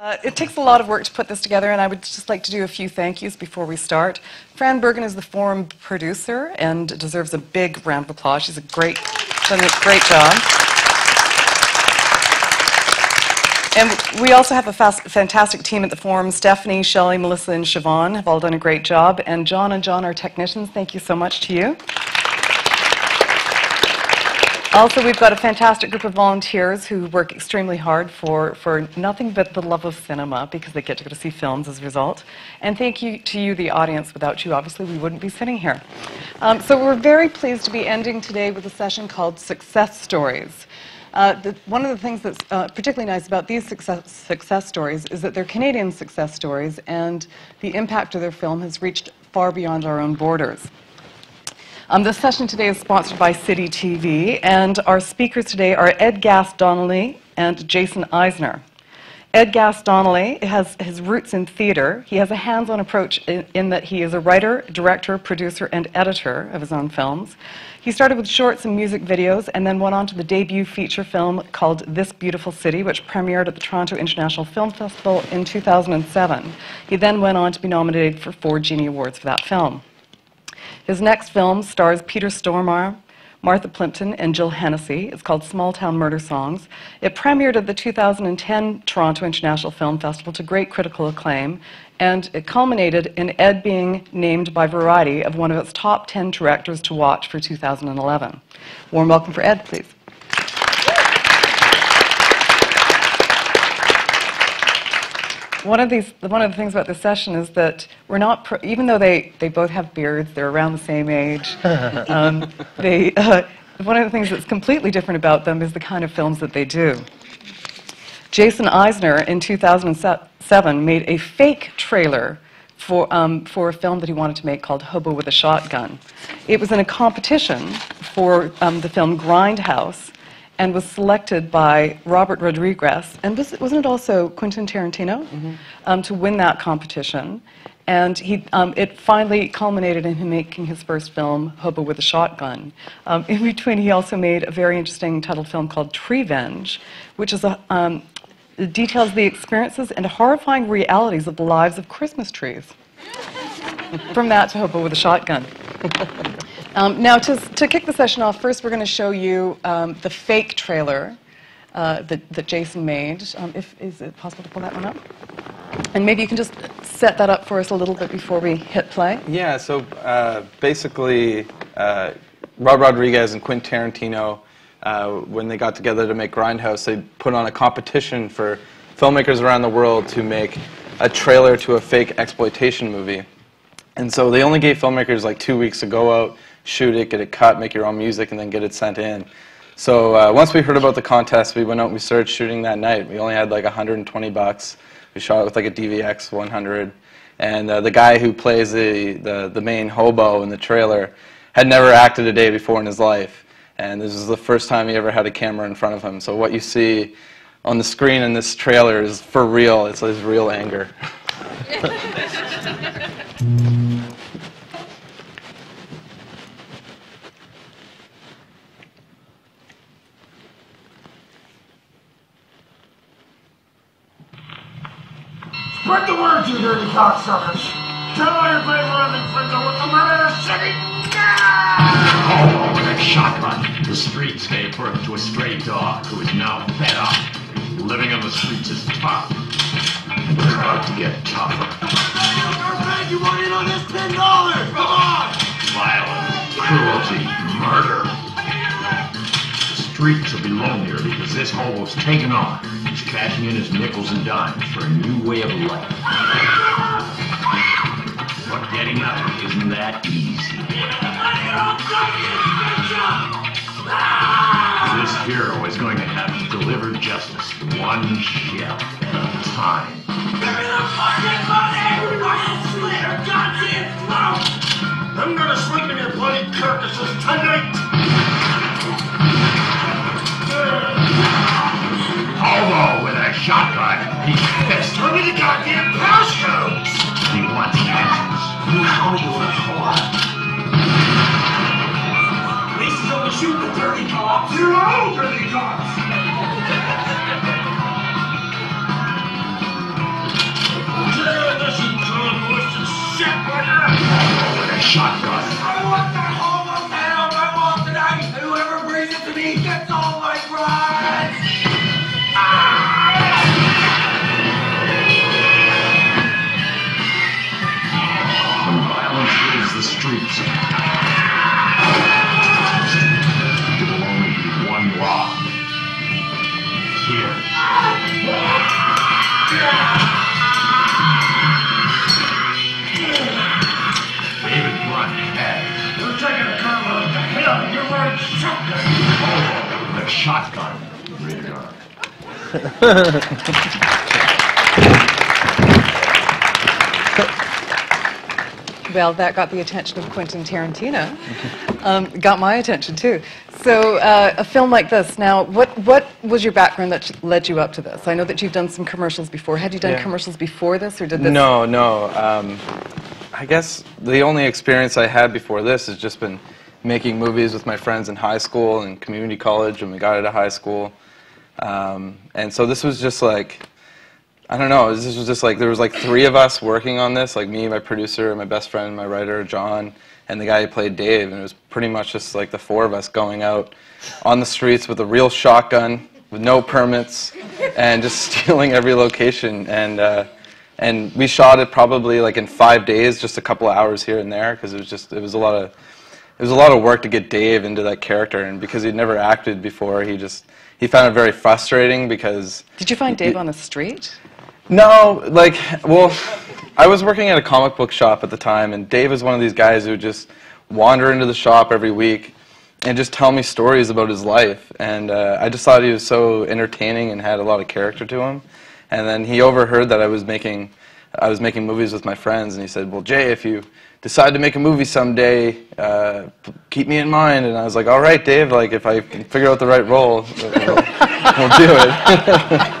Uh, it takes a lot of work to put this together, and I would just like to do a few thank yous before we start. Fran Bergen is the forum producer and deserves a big round of applause. She's a great, done a great job. And we also have a fast, fantastic team at the forum. Stephanie, Shelley, Melissa, and Siobhan have all done a great job. And John and John, our technicians, thank you so much to you. Also, we've got a fantastic group of volunteers who work extremely hard for, for nothing but the love of cinema because they get to go to see films as a result. And thank you to you, the audience. Without you, obviously, we wouldn't be sitting here. Um, so we're very pleased to be ending today with a session called Success Stories. Uh, the, one of the things that's uh, particularly nice about these success, success stories is that they're Canadian success stories, and the impact of their film has reached far beyond our own borders. Um, this session today is sponsored by City TV, and our speakers today are Ed Gass Donnelly and Jason Eisener. Ed Gass Donnelly has his roots in theater. He has a hands on approach in, in, that he is a writer, director, producer, and editor of his own films. He started with shorts and music videos and then went on to the debut feature film called This Beautiful City, which premiered at the Toronto International Film Festival in 2007. He then went on to be nominated for four Genie Awards for that film. His next film stars Peter Stormare, Martha Plimpton, and Jill Hennessy. It's called Small Town Murder Songs. It premiered at the 2010 Toronto International Film Festival to great critical acclaim, and it culminated in Ed being named by Variety of one of its top 10 directors to watch for 2011. Warm welcome for Ed, please. One of, these, one of the things about this session is that we're not, pro- even though they, they both have beards, they're around the same age, um, they, uh, one of the things that's completely different about them is the kind of films that they do. Jason Eisener in 2007 made a fake trailer for, um, for a film that he wanted to make called Hobo with a Shotgun. It was in a competition for um, the film Grindhouse, and was selected by Robert Rodriguez, and was, wasn't it also Quentin Tarantino, mm-hmm. um, to win that competition. And he, um, it finally culminated in him making his first film, Hobo with a Shotgun. Um, in between, he also made a very interesting titled film called Treevenge, which is a, um, details the experiences and horrifying realities of the lives of Christmas trees. From that to Hobo with a Shotgun. Um, now, to, to kick the session off, first we're going to show you um, the fake trailer uh, that, that Jason made. Um, if, is it possible to pull that one up? And maybe you can just set that up for us a little bit before we hit play. Yeah, so uh, basically, uh, Rob Rodriguez and Quentin Tarantino, uh, when they got together to make Grindhouse, they put on a competition for filmmakers around the world to make a trailer to a fake exploitation movie. And so they only gave filmmakers like two weeks to go out shoot it, get it cut, make your own music, and then get it sent in. So uh, once we heard about the contest, we went out and we started shooting that night. We only had like 120 bucks. We shot it with like a DVX 100. And uh, the guy who plays the, the, the main hobo in the trailer had never acted a day before in his life. And this is the first time he ever had a camera in front of him. So what you see on the screen in this trailer is for real. It's his real anger. Spread the word, you dirty cocksuckers. Tell all your great Roman friends what the murder of the city. Oh, with a shotgun. The streets gave birth to a stray dog who is now fed up. Living on the streets is tough. And it's about to get tougher. You want in on this ten dollars? Come on! Violence, cruelty, murder. The streets will be lonelier because this hobo's taken on. He's cashing in his nickels and dimes for a new way of life. But getting up isn't that easy. This hero is going to have to deliver justice one shell at a time. Bury the fucking money! I'm gonna sleep in your bloody carcasses tonight! hobo with a shotgun. He says, throw me the goddamn classroom. He wants answers. Who's going to look for? Police is only shooting the dirty cops. You're all dirty cops. With a shotgun. I want that hobo down. I want the knife. Whoever brings it to me gets all my rights. Well, that got the attention of Quentin Tarantino. Um, got my attention too. So, uh, a film like this. Now, what what was your background that led you up to this? I know that you've done some commercials before. Had you done Yeah. commercials before this, or did this? No, no. Um, I guess the only experience I had before this has just been making movies with my friends in high school and community college when we got out of high school. Um, and so this was just like, I don't know, this was just like, there was like three of us working on this, like me, my producer, my best friend, my writer, John, and the guy who played Dave. And it was pretty much just like the four of us going out on the streets with a real shotgun, with no permits, and just stealing every location. And, uh, and we shot it probably like in five days, just a couple of hours here and there, because it was just, it was a lot of, it was a lot of work to get Dave into that character, and because he'd never acted before, he just he found it very frustrating because Did you find Dave on the street? no, like well, I was working at a comic book shop at the time, and Dave is one of these guys who would just wander into the shop every week and just tell me stories about his life, and uh, I just thought he was so entertaining and had a lot of character to him, and then he overheard that I was making I was making movies with my friends, and he said, "Well, Jay, if you decide to make a movie someday, uh, keep me in mind." And I was like, "All right, Dave. Like, if I can figure out the right role, we'll, we'll do it."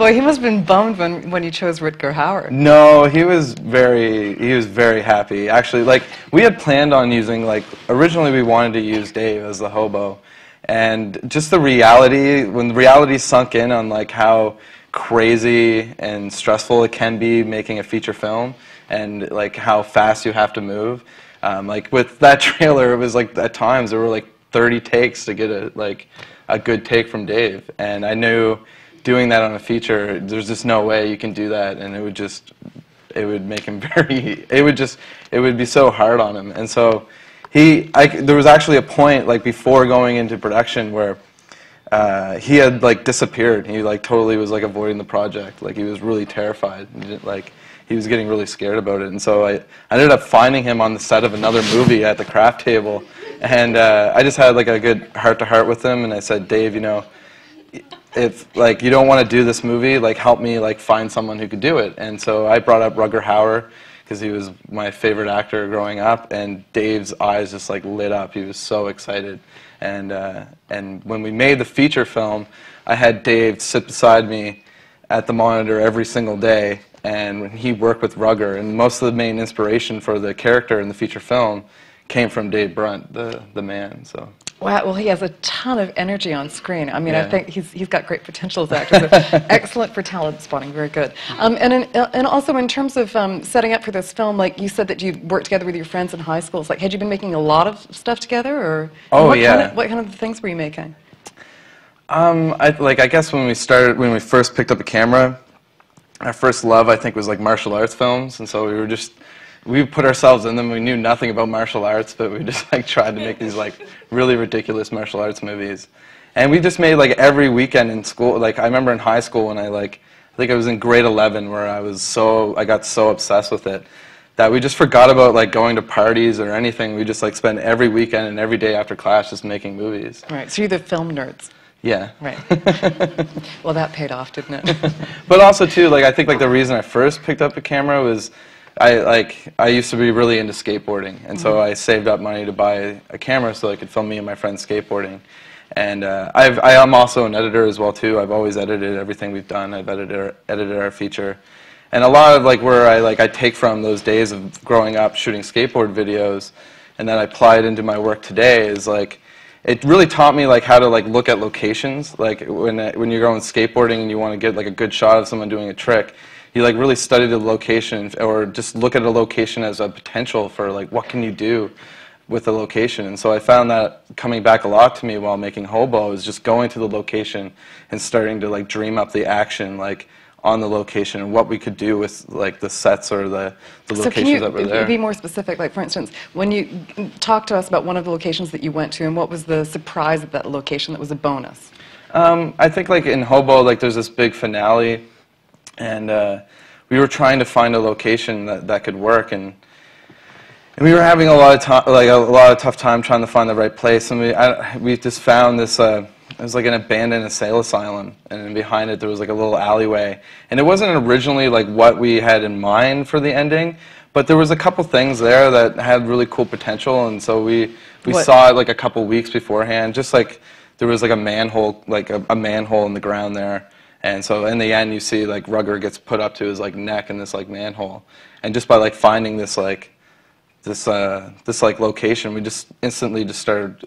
Boy, he must have been bummed when, when you chose Rutger Hauer. No, he was very he was very happy. Actually, like we had planned on using like originally we wanted to use Dave as the hobo, and just the reality when the reality sunk in on like how crazy and stressful it can be making a feature film, and like how fast you have to move. Um, like with that trailer, it was like at times there were like 30 takes to get a like a good take from Dave, and I knew doing that on a feature, there's just no way you can do that, and it would just, it would make him very, it would just, it would be so hard on him, and so he, I, there was actually a point like before going into production where uh, he had like disappeared. He like totally was like avoiding the project. Like he was really terrified. Like he was getting really scared about it. And so I, I ended up finding him on the set of another movie at the craft table, and uh, I just had like a good heart to heart with him. And I said, Dave, you know, if like you don't want to do this movie, like help me like find someone who could do it. And so I brought up Rutger Hauer because he was my favorite actor growing up, and Dave's eyes just like lit up. He was so excited. And uh, and when we made the feature film, I had Dave sit beside me at the monitor every single day, and he worked with Rutger, and most of the main inspiration for the character in the feature film came from Dave Brunt, the the man. So. Wow, well, he has a ton of energy on screen. I mean, I think he's, he's got great potential as an actor. Excellent for talent spotting, very good. Um, and, in, and also, in terms of um, setting up for this film, like you said that you worked together with your friends in high school. It's like, had you been making a lot of stuff together? or Oh, what Kind yeah. of, what kind of things were you making? Um, I, like I guess when we started, when we first picked up a camera, our first love I think was like martial arts films, and so we were just we put ourselves in them. We knew nothing about martial arts, but we just like tried to make these like really ridiculous martial arts movies, and we just made like every weekend in school. Like I remember in high school when I like I think I was in grade 11 where I was so I got so obsessed with it that we just forgot about like going to parties or anything. We just like spent every weekend and every day after class just making movies. Right, so you're the film nerds. Yeah. Right. well, that paid off, didn't it? But also too, like I think like the reason I first picked up a camera was I like I used to be really into skateboarding, and so I saved up money to buy a camera so I could film me and my friends skateboarding. And uh, I've, I am also an editor as well too. I've always edited everything we've done. I've edited edited our feature, and a lot of like where I like I take from those days of growing up shooting skateboard videos, and then I apply it into my work today is like it really taught me like how to like look at locations like when when you're going skateboarding and you want to get like a good shot of someone doing a trick you like really study the location or just look at a location as a potential for like what can you do with the location. And so I found that coming back a lot to me while making Hobo is just going to the location and starting to like dream up the action like on the location and what we could do with like the sets or the, the So locations you that were there. be more specific? Like, for instance, when you talk to us about one of the locations that you went to, and what was the surprise at that location that was a bonus? Um, I think like in Hobo, like there's this big finale, and uh, we were trying to find a location that, that could work, and and we were having a lot of time, like a lot of tough time trying to find the right place, and we I, we just found this. Uh, it was like an abandoned asylum, and behind it there was like a little alleyway, and it wasn't originally like what we had in mind for the ending, but there was a couple things there that had really cool potential, and so we we What? saw it like a couple weeks beforehand, just like there was like a manhole, like a, a manhole in the ground there. And so in the end, you see like Rutger gets put up to his like neck in this like manhole, and just by like finding this like this uh, this like location, we just instantly just started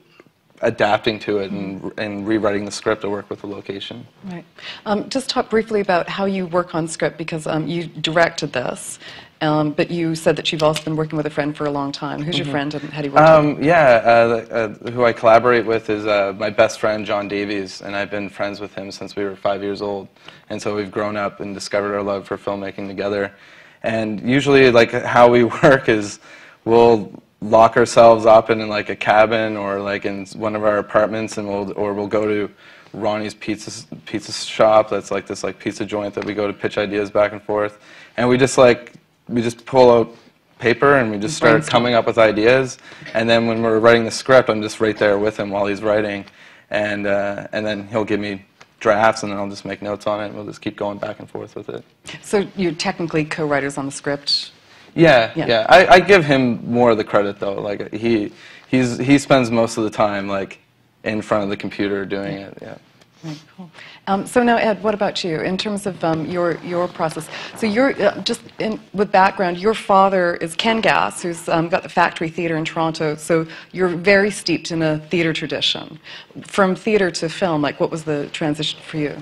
adapting to it and, and rewriting the script to work with the location. Right. Um, just talk briefly about how you work on script because um, you directed this, um, but you said that you've also been working with a friend for a long time. Who's your friend and how do you work? Um, yeah, uh, uh, who I collaborate with is uh, my best friend John Davies, and I've been friends with him since we were five years old, and so we've grown up and discovered our love for filmmaking together. And usually, like how we work is, we'll lock ourselves up in, like a cabin or like in one of our apartments, and we'll or we'll go to Ronnie's pizza pizza shop. That's like this like pizza joint that we go to pitch ideas back and forth, and we just like we just pull out paper and we just start coming up with ideas. And then when we're writing the script, I'm just right there with him while he's writing, and uh, and then he'll give me drafts, and then I'll just make notes on it, and we'll just keep going back and forth with it. so you're technically co-writers on the script. Yeah, Yeah. yeah. I, I give him more of the credit though. Like he he's he spends most of the time like in front of the computer doing it. Yeah. Right, cool. Um, so now, Ed, what about you in terms of um, your your process? So you're uh, just in, with background. Your father is Ken Gass, who's um, got the Factory Theatre in Toronto. So you're very steeped in a theatre tradition. From theatre to film, like what was the transition for you?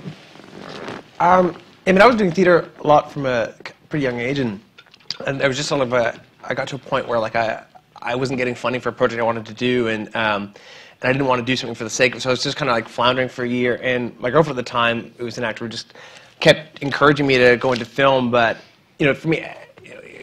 Um, I mean, I was doing theater a lot from a pretty young age, and and I was just sort of a, I got to a point where like I I wasn't getting funding for a project I wanted to do, and um, and I didn't want to do something for the sake of. it. So I was just kind of like floundering for a year, and my girlfriend at the time, who was an actor, just kept encouraging me to go into film, but you know, for me.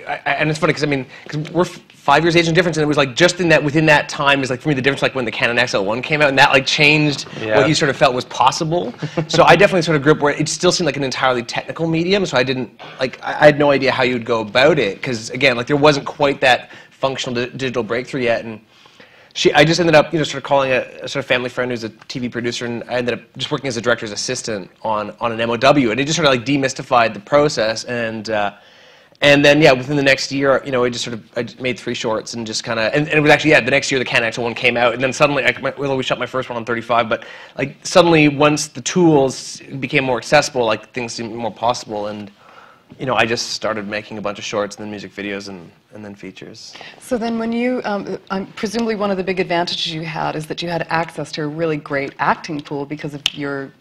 I, I, and it's funny because I mean, because we're f- five years age in difference, and it was like just in that within that time is like for me the difference like when the Canon XL1 came out, and that like changed Yeah. what you sort of felt was possible. so I definitely sort of grew up where it still seemed like an entirely technical medium. So I didn't like I, I had no idea how you would go about it because again, like there wasn't quite that functional di- digital breakthrough yet, and she, I just ended up, you know, sort of calling a, a sort of family friend who's a TV producer, and I ended up just working as a director's assistant on on an MOW, and it just sort of like demystified the process, and uh, and then yeah, within the next year, you know, I just sort of I made three shorts and just kind of, and, and it was actually yeah, the next year the Canon XL one came out, and then suddenly, I, my, well, we shot my first one on 35, but like suddenly once the tools became more accessible, like things seemed more possible, and you know, I just started making a bunch of shorts and then music videos and and then features. So then, when you, um, um, presumably one of the big advantages you had is that you had access to a really great acting pool because of your,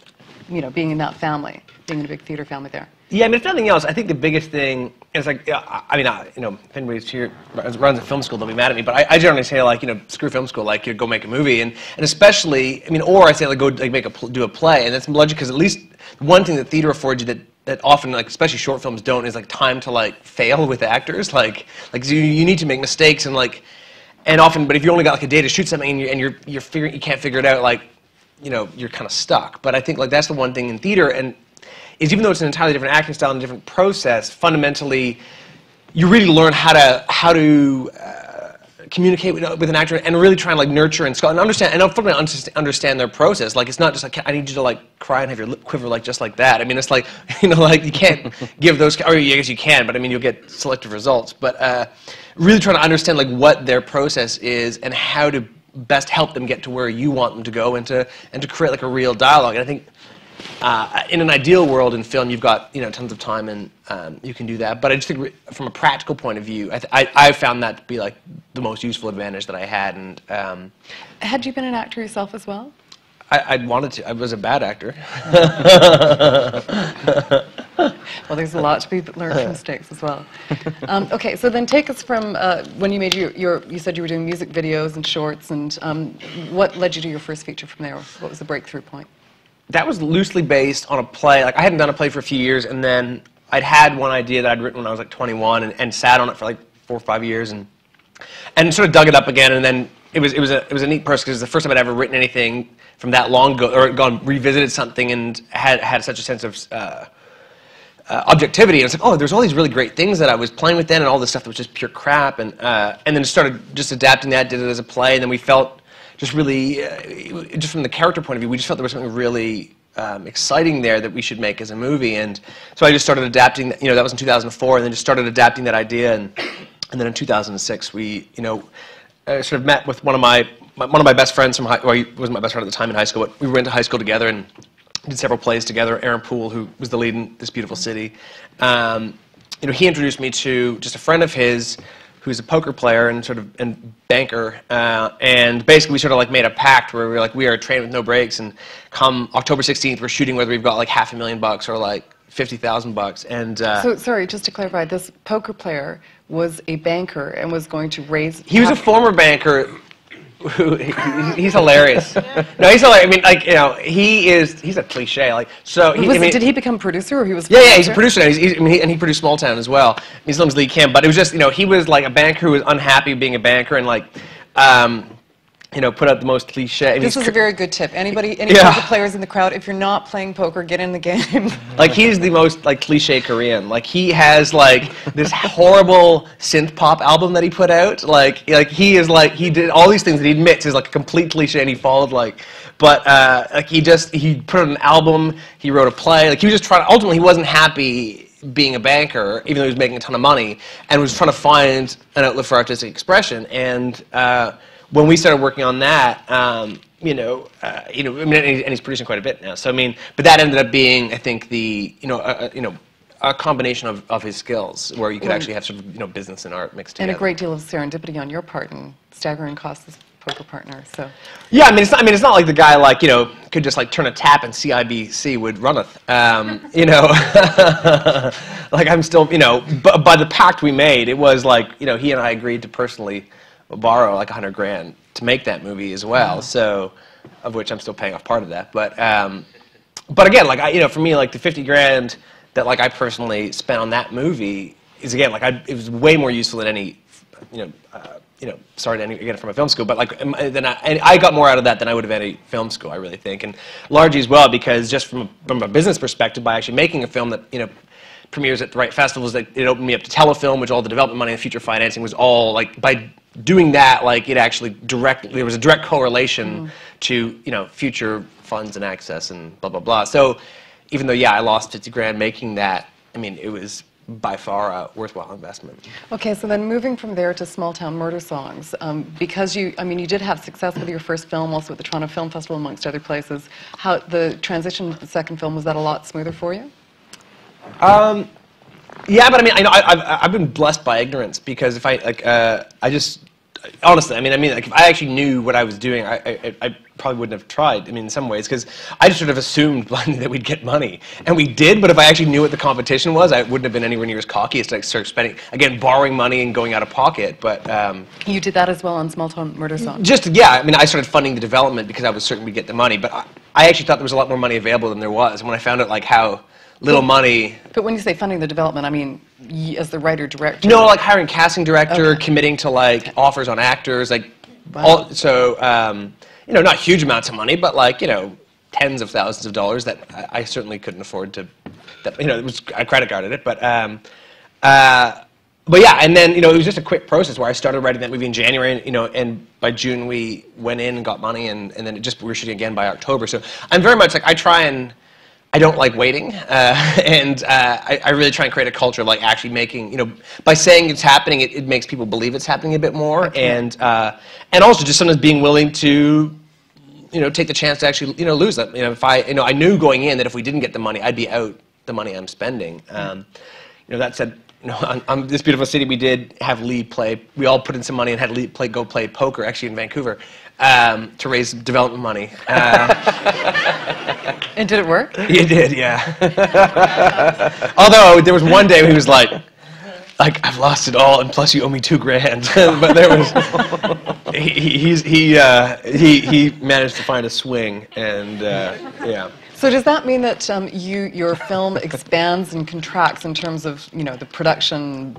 you know, being in that family, being in a big theater family there. Yeah, I mean, if nothing else, I think the biggest thing is like, yeah, I mean, I, you know, if anybody's here runs a film school, they'll be mad at me. But I, I generally say like, you know, screw film school, like you go make a movie, and and especially, I mean, or I say like go like make a do a play, and that's logic because at least one thing that theater affords you that that often like especially short films don't is like time to like fail with actors, like like you, you need to make mistakes and like, and often, but if you only got like a day to shoot something and, you, and you're you're figuring you can't figure it out, like, you know, you're kind of stuck. But I think like that's the one thing in theater and is even though it's an entirely different acting style and a different process, fundamentally, you really learn how to how to uh, communicate with, with an actor and really try and like nurture and sculpt and understand and underst- understand their process. Like it's not just like I need you to like cry and have your lip quiver like just like that. I mean, it's like you know like you can't give those or I guess you can, but I mean you'll get selective results. But uh, really trying to understand like what their process is and how to best help them get to where you want them to go and to and to create like a real dialogue. And I think uh, in an ideal world in film, you've got you know tons of time and um, you can do that. But I just think from a practical point of view, I, th- I, I found that to be like the most useful advantage that I had. And um, Had you been an actor yourself as well? I, I wanted to. I was a bad actor. well, there's a lot to be learned from mistakes as well. Um, okay, so then take us from uh, when you made your, your, you said you were doing music videos and shorts, and um, what led you to your first feature from there? What was the breakthrough point? That was loosely based on a play. Like I hadn't done a play for a few years, and then I'd had one idea that I'd written when I was like 21, and, and sat on it for like four or five years, and and sort of dug it up again. And then it was it was a it was a neat process because it was the first time I'd ever written anything from that long ago, or gone revisited something and had had such a sense of. Uh, uh, objectivity, and it's like, oh, there's all these really great things that I was playing with then, and all this stuff that was just pure crap, and uh, and then started just adapting that, did it as a play, and then we felt just really, uh, just from the character point of view, we just felt there was something really um, exciting there that we should make as a movie. And so I just started adapting, you know, that was in 2004, and then just started adapting that idea. And, and then in 2006, we, you know, uh, sort of met with one of my, my, one of my best friends from high, well, he wasn't my best friend at the time in high school, but we went to high school together and did several plays together. Aaron Poole, who was the lead in This Beautiful City, um, you know, he introduced me to just a friend of his who's a poker player and sort of and banker, uh, and basically we sort of like made a pact where we were like we are trained with no breaks, and come October 16th we're shooting whether we've got like half a million bucks or like fifty thousand bucks, and uh, So, sorry, just to clarify, this poker player was a banker and was going to raise. he was a former banker. He's hilarious. No, he's hilarious. I mean, like you know, he is. He's a cliche. Like so. He, Was, I mean, did he become producer or he was? Yeah, yeah, he's a producer now. He's, he's, I mean, he, and he produced Small Town as well. He's films Lee Kim, but it was just you know he was like a banker who was unhappy being a banker and like, um, you know, put out the most cliche. and This he's was a very good tip. Anybody, any Yeah. poker players in the crowd, if you're not playing poker, get in the game. like he's the most like cliche Korean. Like he has like this horrible synth pop album that he put out. Like like he is like he did all these things that he admits is like a complete cliche and he followed like but uh, like he just he put out an album, he wrote a play, like he was just trying ultimately he wasn't happy being a banker, even though he was making a ton of money, and was trying to find an outlet for artistic expression. And uh, when we started working on that, um, you know, uh, you know, I mean, and he's, and he's producing quite a bit now. So I mean, but that ended up being, I think, the you know, uh, uh, you know, a combination of, of his skills, where you could Well, actually have sort of you know business and art mixed together. and a great deal of serendipity on your part and staggering costs as poker partner. So, Yeah, I mean, it's not, I mean, it's not like the guy like you know could just like turn a tap and CIBC would run it. Um, you know, like I'm still you know, but by the pact we made, it was like you know he and I agreed to personally borrow like a hundred grand to make that movie as well. So, of which I'm still paying off part of that. But um, but again, like I you know for me like the fifty grand that like I personally spent on that movie is again like I, it was way more useful than any you know. Uh, you know, sorry to any, get it from a film school, but like, um, then I, and I got more out of that than I would have at any film school, I really think, and largely as well because just from a, from a business perspective, by actually making a film that you know premieres at the right festivals, that it opened me up to telefilm, which all the development money and future financing was all like by doing that, like it actually directly there was a direct correlation to you know future funds and access and blah blah blah. So even though yeah, I lost fifty grand making that, I mean it was by far a worthwhile investment. okay, so then moving from there to Small Town Murder Songs, um, because you, I mean, you did have success with your first film, also at the Toronto Film Festival, amongst other places. How the transition to the second film was that a lot smoother for you? Yeah, but I mean, I know I, I've, I've been blessed by ignorance because if I like, uh, I just honestly, I mean, I mean, like if I actually knew what I was doing, I, I, I probably wouldn't have tried. I mean, in some ways, because I just sort of assumed blindly that we'd get money, and we did. But if I actually knew what the competition was, I wouldn't have been anywhere near as cocky as to like start spending again, borrowing money and going out of pocket. But um, You did that as well on Small Town Murder Song. just yeah, I mean, I started funding the development because I was certain we'd get the money. But I, I actually thought there was a lot more money available than there was. And when I found out like how little money But when you say funding the development, I mean y- as the writer director. No, like hiring casting director, Okay. committing to like offers on actors, like Wow. all. So um, you know, not huge amounts of money, but like you know, tens of thousands of dollars that I, I certainly couldn't afford to. That you know, it was I credit carded it, but. Um, uh, but yeah, and then you know it was just a quick process where I started writing that movie in January, and you know, and by June we went in and got money, and, and then it just we were shooting again by October. So I'm very much like I try and I don't like waiting, uh, and uh, I, I really try and create a culture of like actually making, you know, by saying it's happening, it, it makes people believe it's happening a bit more, and uh, and also just sometimes being willing to, you know, take the chance to actually, you know, lose that. You know, if I, you know, I knew going in that if we didn't get the money, I'd be out the money I'm spending. Um, you know, that said, you know, on, on this beautiful city, we did have Lee play. We all put in some money and had Lee play, go play poker, actually in Vancouver. Um, to raise development money. Uh, And did it work? he did, yeah. Although there was one day when he was like, like I've lost it all, and plus you owe me two grand. but there was he he he, uh, he he managed to find a swing, and uh, yeah. So does that mean that um, you your film expands and contracts in terms of you know the production?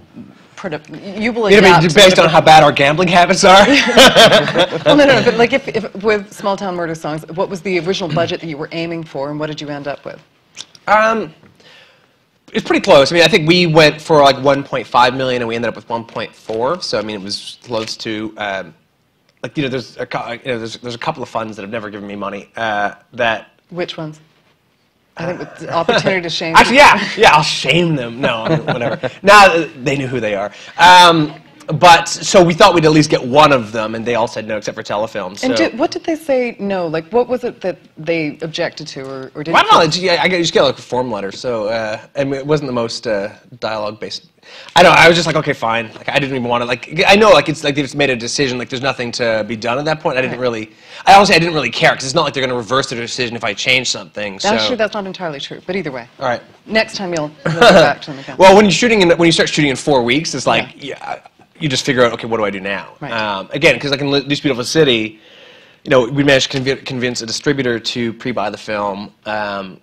You will You know, I mean, to based on how bad our gambling habits are. Well, no, no, no. But like, if, if with Small Town Murder Songs, what was the original budget that you were aiming for, and what did you end up with? Um, it's pretty close. I mean, I think we went for like 1.5 million, and we ended up with 1.4. So I mean, it was close to. Um, like you know, there's a you know, there's there's a couple of funds that have never given me money uh, that. Which ones? I think with the opportunity to shame. Actually, yeah, yeah, I'll shame them. No, whatever. now they knew who they are. Um, but so we thought we'd at least get one of them, and they all said no, except for telefilm. So. And did, what did they say no? Like, what was it that they objected to, or, or didn't? Well, I don't know. it's- yeah, I just get like a form letter, so uh, I mean, it wasn't the most uh, dialogue based. I know. I was just like, okay, fine. Like, I didn't even want to. Like, I know, like it's like they've just made a decision. Like, there's nothing to be done at that point. I didn't Right. really. I honestly, I didn't really care because it's not like they're going to reverse their decision if I change something. So. Actually, that's not entirely true. But either way, all right. next time you'll, you'll go back to them again. Well, when you're shooting in, when you start shooting in four weeks, it's like yeah, you just figure out okay, what do I do now? Right. Um, again, because like in This Beautiful City, you know, we managed to convi- convince a distributor to pre-buy the film, um,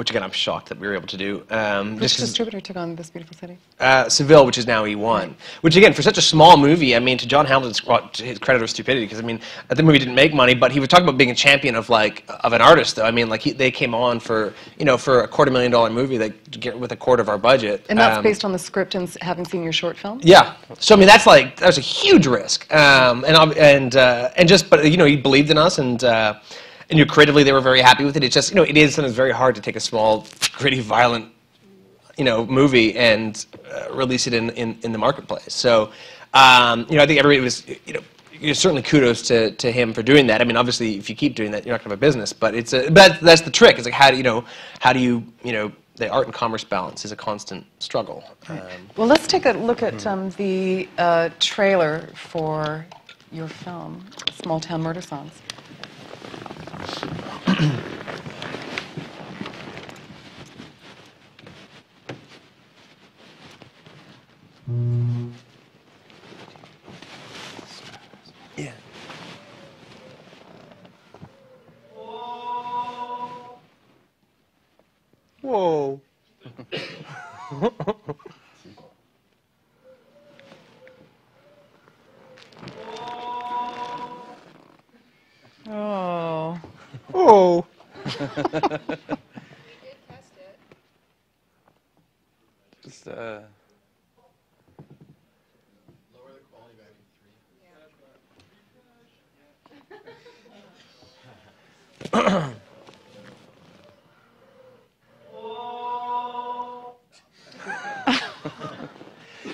which again I'm shocked that we were able to do. Um, Which distributor took on this beautiful city? uh, Seville, which is now E1. Which again, for such a small movie, I mean, to John Hamilton's to his credit of stupidity, because I mean, uh, the movie didn't make money, but he was talking about being a champion of like of an artist. Though I mean, like he, they came on for you know for a quarter million dollar movie that get with a quarter of our budget. And that's Um, based on the script and having seen your short film. yeah. So I mean, that's like that was a huge risk, um, and and uh, and just but you know he believed in us, and uh, and you know, creatively they were very happy with it. It's just you know it is sometimes very hard to take a small, gritty, violent, you know, movie and uh, release it in, in in the marketplace. So um, you know I think everybody was you know. You know, certainly kudos to, to him for doing that. I mean, obviously, if you keep doing that, you're not going to have a business. But it's a, but that's the trick. It's like how do you know how do you you know the art and commerce balance is a constant struggle. Um, Well, let's take a look at um, the uh, trailer for your film, Small Town Murder Songs. Oh. Oh. Just, uh,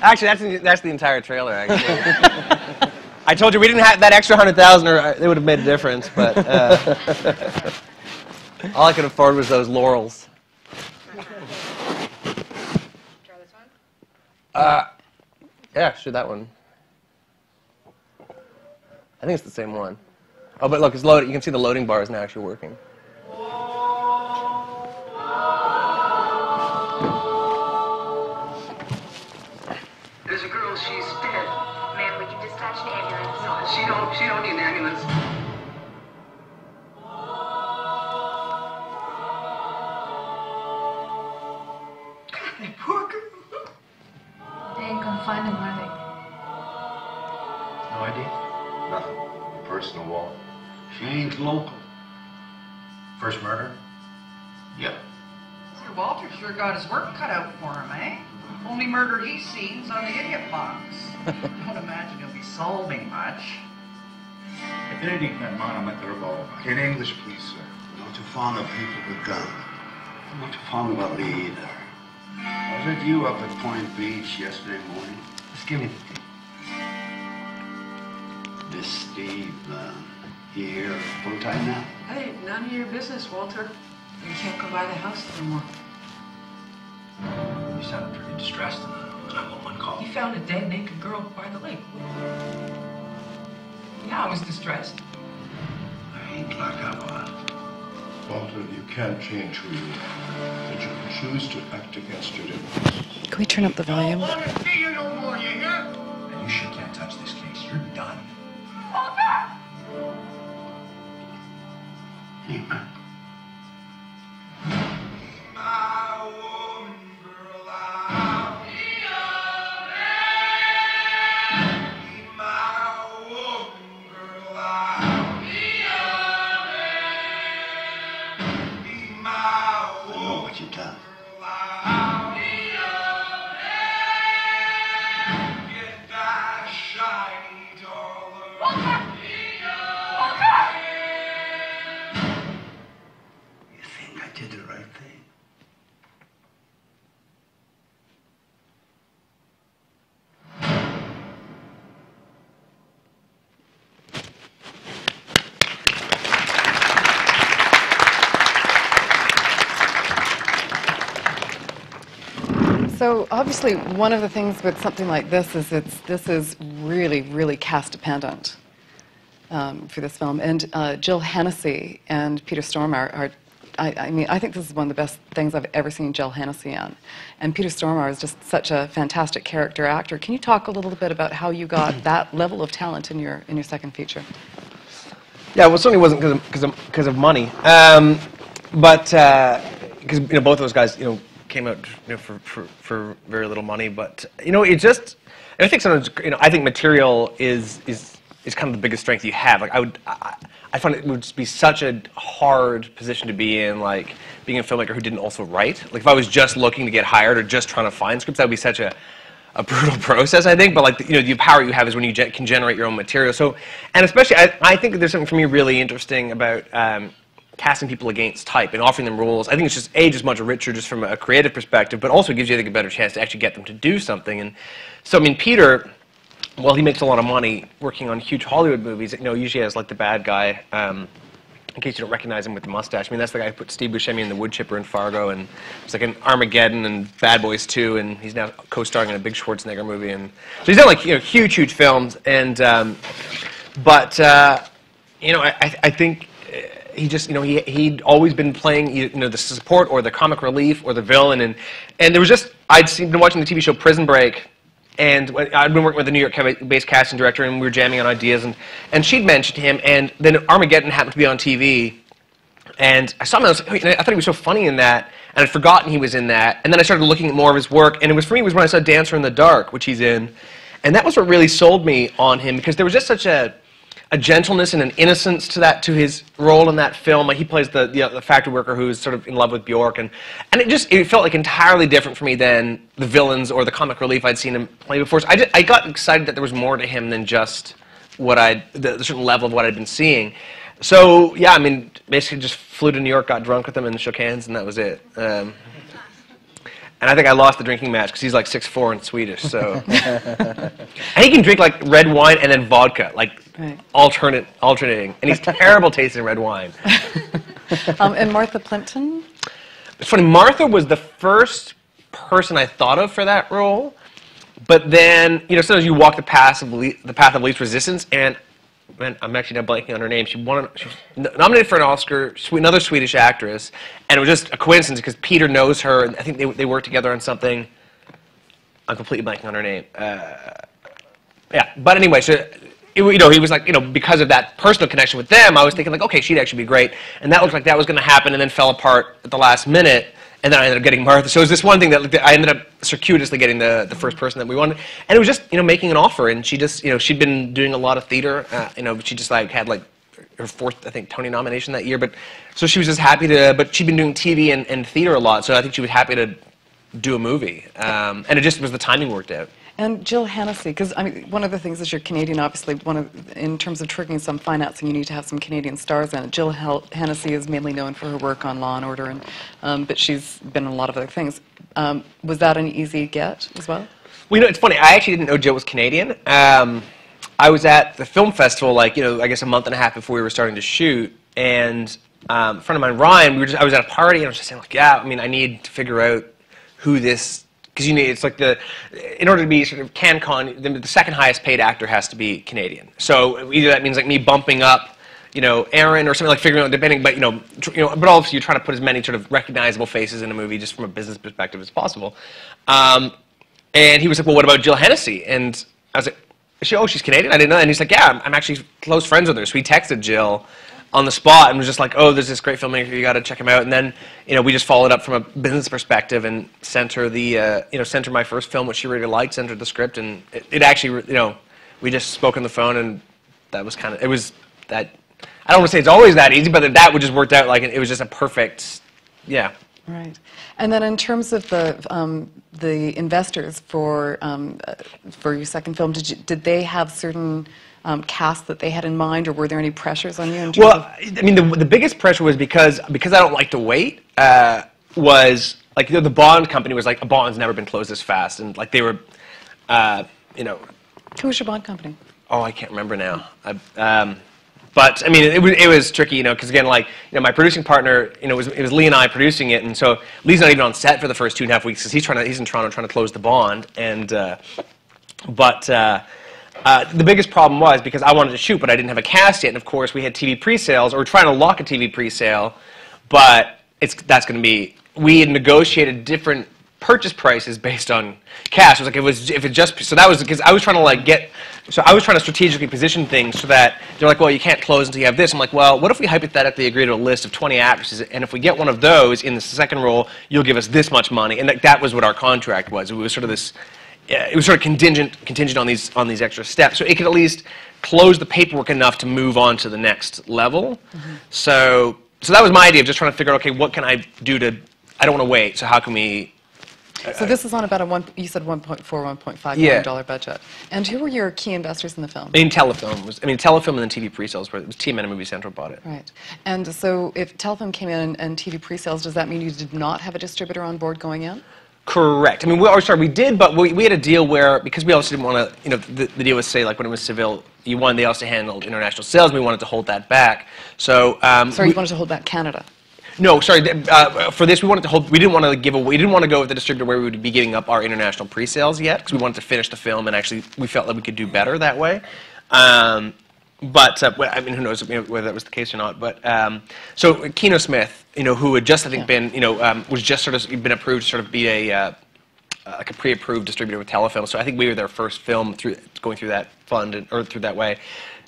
Actually, that's the, that's the entire trailer. Actually, I told you we didn't have that extra hundred thousand, or uh, it would have made a difference. But uh, all I could afford was those laurels. Uh, yeah, sure, that one. I think it's the same one. Oh, but look, it's loaded. You can see the loading bar is now actually working. There's a girl, she's dead. She don't, she don't need an ambulance. Identity that man met the revolver. In English, please, sir. Not too fond of people with guns. Not too fond of me either. Was it you up at Point Beach yesterday morning? Just give me the key. This Steve, uh, he here full time now? Hey, none of your business, Walter. You can't go by the house anymore. You sounded pretty distressed in the 911 call. He found a dead naked girl by the lake. Yeah, I was distressed. seems like I was. Walter, you can't change who you are, but you can choose to act against your impulses. Can we turn up the volume? I don't want to see you no more, you hear? And you sure can't touch this case. You're done. Nima. I Obviously, one of the things with something like this is it's this is really, really cast dependent um, for this film. And uh, Jill Hennessy and Peter Stormare are. I, I mean, I think this is one of the best things I've ever seen Jill Hennessy in. And Peter Stormare is just such a fantastic character actor. Can you talk a little bit about how you got that level of talent in your in your second feature? Yeah, well, certainly wasn't because of, because of money. Um, but because you know both those guys, you know, came out you know, for, for, for very little money. But you know, it just I think sometimes you know I think material is is is kind of the biggest strength you have. Like I would. I, I find it would be such a hard position to be in, like being a filmmaker who didn't also write. Like if I was just looking to get hired or just trying to find scripts, that would be such a a brutal process, I think. But like you know, the power you have is when you ge- can generate your own material. So, and especially, I, I think there's something for me really interesting about um, casting people against type and offering them roles. I think it's just a just much richer just from a creative perspective, but also gives you I think a better chance to actually get them to do something. And so, I mean, Peter. Well, he makes a lot of money working on huge Hollywood movies. You know, usually as like the bad guy. Um, in case you don't recognize him with the mustache, I mean that's the guy who put Steve Buscemi in The Wood Chipper and Fargo, and it's like an Armageddon and Bad Boys 2, and he's now co-starring in a big Schwarzenegger movie, and so he's done like you know huge, huge films, and um, but uh, you know I, I think he just you know he he'd always been playing you know the support or the comic relief or the villain, and and there was just I'd seen, been watching the TV show Prison Break, and I'd been working with a New York-based casting director, and we were jamming on ideas, and, and she'd mentioned him, and then Armageddon happened to be on TV, and I saw him, and I, was, I thought he was so funny in that, and I'd forgotten he was in that, and then I started looking at more of his work, and it was for me, it was when I saw Dancer in the Dark, which he's in, and that was what really sold me on him, because there was just such a, a gentleness and an innocence to that to his role in that film. Like he plays the the, the factory worker who's sort of in love with Bjork, and and it just it felt like entirely different for me than the villains or the comic relief I'd seen him play before. So I just, I got excited that there was more to him than just what I the, the certain level of what I'd been seeing. So yeah, I mean, basically just flew to New York, got drunk with him, and shook hands, and that was it. Um, and I think I lost the drinking match because he's like six four and Swedish. So, and he can drink like red wine and then vodka, like Right. alternate, alternating. And he's terrible tasting red wine. Um, and Martha Plimpton. It's funny. Martha was the first person I thought of for that role, but then you know sometimes you walk the path of le- the path of least resistance, and man, I'm actually now blanking on her name. She won. She was nominated for an Oscar. Another Swedish actress, and it was just a coincidence because Peter knows her, and I think they they worked together on something. I'm completely blanking on her name. Uh, yeah, but anyway, so you know, he was like, you know, because of that personal connection with them, I was thinking like, okay, she'd actually be great, and that looked like that was going to happen, and then fell apart at the last minute, and then I ended up getting Martha. So it was this one thing that I ended up circuitously getting the, the first person that we wanted, and it was just you know making an offer, and she just you know she'd been doing a lot of theater, uh, you know, she just like had like her fourth I think Tony nomination that year, but so she was just happy to, but she'd been doing TV and, and theater a lot, so I think she was happy to do a movie, um, and it just was the timing worked out. And Jill Hennessy, because I mean, one of the things is you're Canadian. Obviously, one of in terms of triggering some financing, you need to have some Canadian stars in it. Jill Hel- Hennessy is mainly known for her work on Law and Order, and um, but she's been in a lot of other things. Um, was that an easy get as well? Well, you know, it's funny. I actually didn't know Jill was Canadian. Um, I was at the film festival, like you know, I guess a month and a half before we were starting to shoot, and um, a friend of mine, Ryan, we were just, I was at a party, and I was just saying, like, yeah, I mean, I need to figure out who this because you need it's like the in order to be sort of CanCon, the, the second highest paid actor has to be Canadian. So either that means like me bumping up. you know, Aaron or something like figuring out depending, but you know, you know, but also you're trying to put as many sort of recognizable faces in a movie just from a business perspective as possible. Um, and he was like, "Well, what about Jill Hennessy?" And I was like, she? Oh, she's Canadian. I didn't know." that." And he's like, "Yeah, I'm, I'm actually close friends with her." So he texted Jill on the spot and was just like, "Oh, there's this great filmmaker. You got to check him out." And then you know, we just followed up from a business perspective and sent her the uh, you know sent her my first film, which she really liked, sent her the script, and it, it actually you know we just spoke on the phone and that was kind of it was that I don't want to say it's always that easy, but that would just worked out like it was just a perfect yeah. Right. And then in terms of the um, the investors for um, uh, for your second film, did you, did they have certain um, cast that they had in mind, or were there any pressures on you? Well, I mean, the, the biggest pressure was because because I don't like to wait. Uh, was like you know, the bond company was like a bond's never been closed this fast, and like they were, uh, you know, who was your bond company? oh, I can't remember now. I, um, but I mean, it was it was tricky, you know, because again, like you know, my producing partner, you know, it was it was Lee and I producing it, and so Lee's not even on set for the first two and a half weeks because he's trying to he's in Toronto trying to close the bond, and uh, but. Uh, uh, the biggest problem was because I wanted to shoot, but I didn't have a cast yet, and of course we had TV pre-sales, or trying to lock a TV pre-sale, but it's that's going to be. We had negotiated different purchase prices based on cash. It was like it was if it just so that was because I was trying to like get so I was trying to strategically position things so that they're like, well, you can't close until you have this. I'm like, well, what if we hypothetically agree to a list of 20 actresses, and if we get one of those in the second role, you'll give us this much money, and that, that was what our contract was. It was sort of this. Yeah, It was sort of contingent, contingent on these on these extra steps, so it could at least close the paperwork enough to move on to the next level. Mm-hmm. So, so that was my idea of just trying to figure out, okay, what can I do to? I don't want to wait, so how can we uh, So this is on about a one. You said 1.4, 1.5 Yeah. million dollar budget. And who were your key investors in the film? I mean, telefilm was. I mean, telefilm and then TV pre-sales. Were, it was TMN and Movie Central bought it. Right. And so if Telefilm came in and, and TV pre-sales, does that mean you did not have a distributor on board going in? Correct. I mean, we, or sorry, we did, but we, we had a deal where because we also didn't want to, you know, the, the deal was say like when it was Seville, you won. They also handled international sales. and We wanted to hold that back. So. Um, Sorry, we- you wanted to hold back Canada. No, sorry. th- Uh, for this, we wanted to hold. We didn't want to give away. We didn't want to go with the distributor where we would be giving up our international pre-sales yet, because we wanted to finish the film and actually we felt like we could do better that way. Um, but uh, well, I mean, who knows whether that was the case or not? But um, so Kinosmith, you know, who had just I think Yeah. been, you know, um, was just sort of been approved to sort of be a. Uh, uh, like a pre-approved distributor with Telefilm, so I think we were their first film through going through that fund and, or through that way.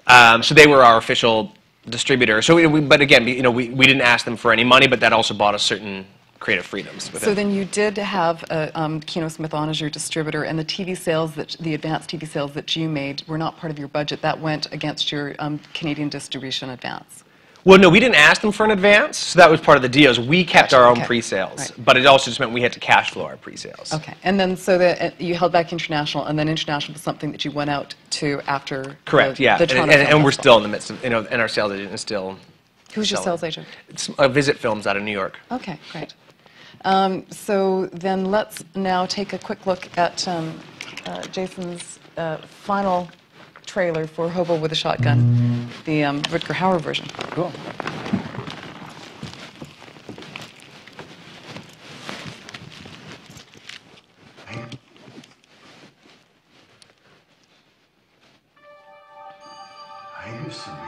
Um, so they were our official distributor. So, we, we, but again, you know, we, we didn't ask them for any money, but that also bought us certain creative freedoms. With So then you did have uh, um, Kinosmith on as your distributor, and the TV sales that the advanced TV sales that you made were not part of your budget. That went against your um, Canadian distribution advance. well, no, we didn't ask them for an advance, so that was part of the deal. Is we kept our own okay. pre-sales, Right. but it also just meant we had to cash flow our pre-sales. Okay, and then so that uh, you held back international, and then international was something that you went out to after. Correct. the, yeah, The and, and, and we're still in the midst of, you know, and our sales agent is still. Who's your sales agent? It's uh, Visit Films out of New York. Okay, great. Um, so then let's now take a quick look at um, uh, Jason's uh, final trailer for Hobo with a Shotgun, the um, Rutger Hauer version. Cool. I used to be like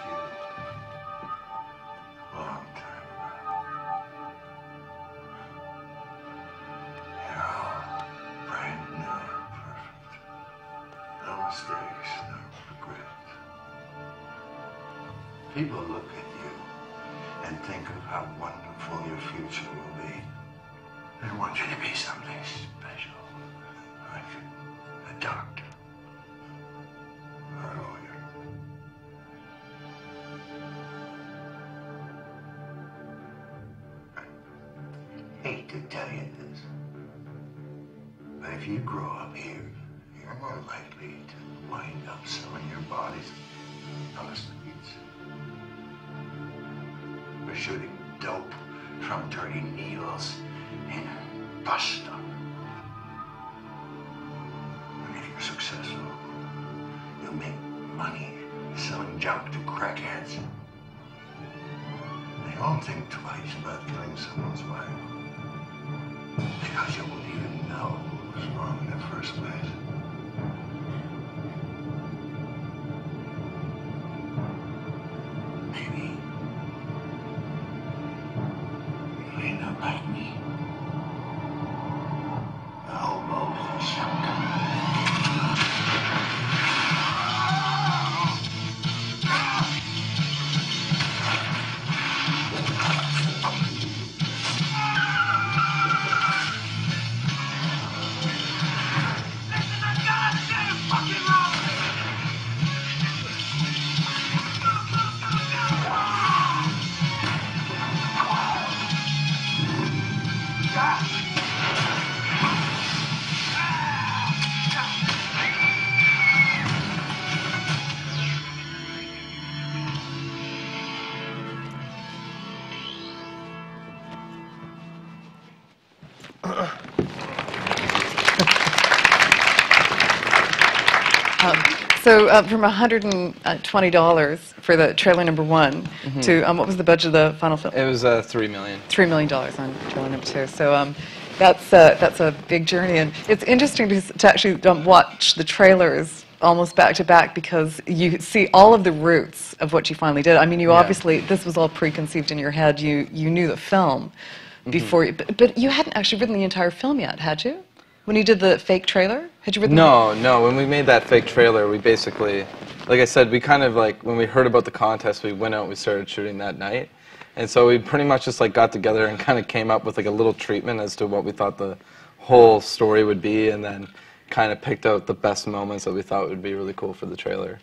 People look at you and think of how wonderful your future will be. They want you to be something dirty needles in a bus stop. And if you're successful, you'll make money selling junk to crackheads. They won't think twice about killing someone's wife. Because you won't even know was wrong in the first place. So uh, from $120 for the trailer number one Mhm. to um, what was the budget of the final film? It was uh, three million. Three million dollars on trailer number two. So um, that's uh, that's a big journey, and it's interesting to, to actually um, watch the trailers almost back to back because you see all of the roots of what you finally did. I mean, you Yeah. obviously this was all preconceived in your head. You you knew the film Mhm. before, you, but, but you hadn't actually written the entire film yet, had you? When you did the fake trailer, had you written? the- No, no. When we made that fake trailer, we basically, like I said, we kind of like when we heard about the contest, we went out and we started shooting that night, and so we pretty much just like got together and kind of came up with like a little treatment as to what we thought the whole story would be, and then kind of picked out the best moments that we thought would be really cool for the trailer.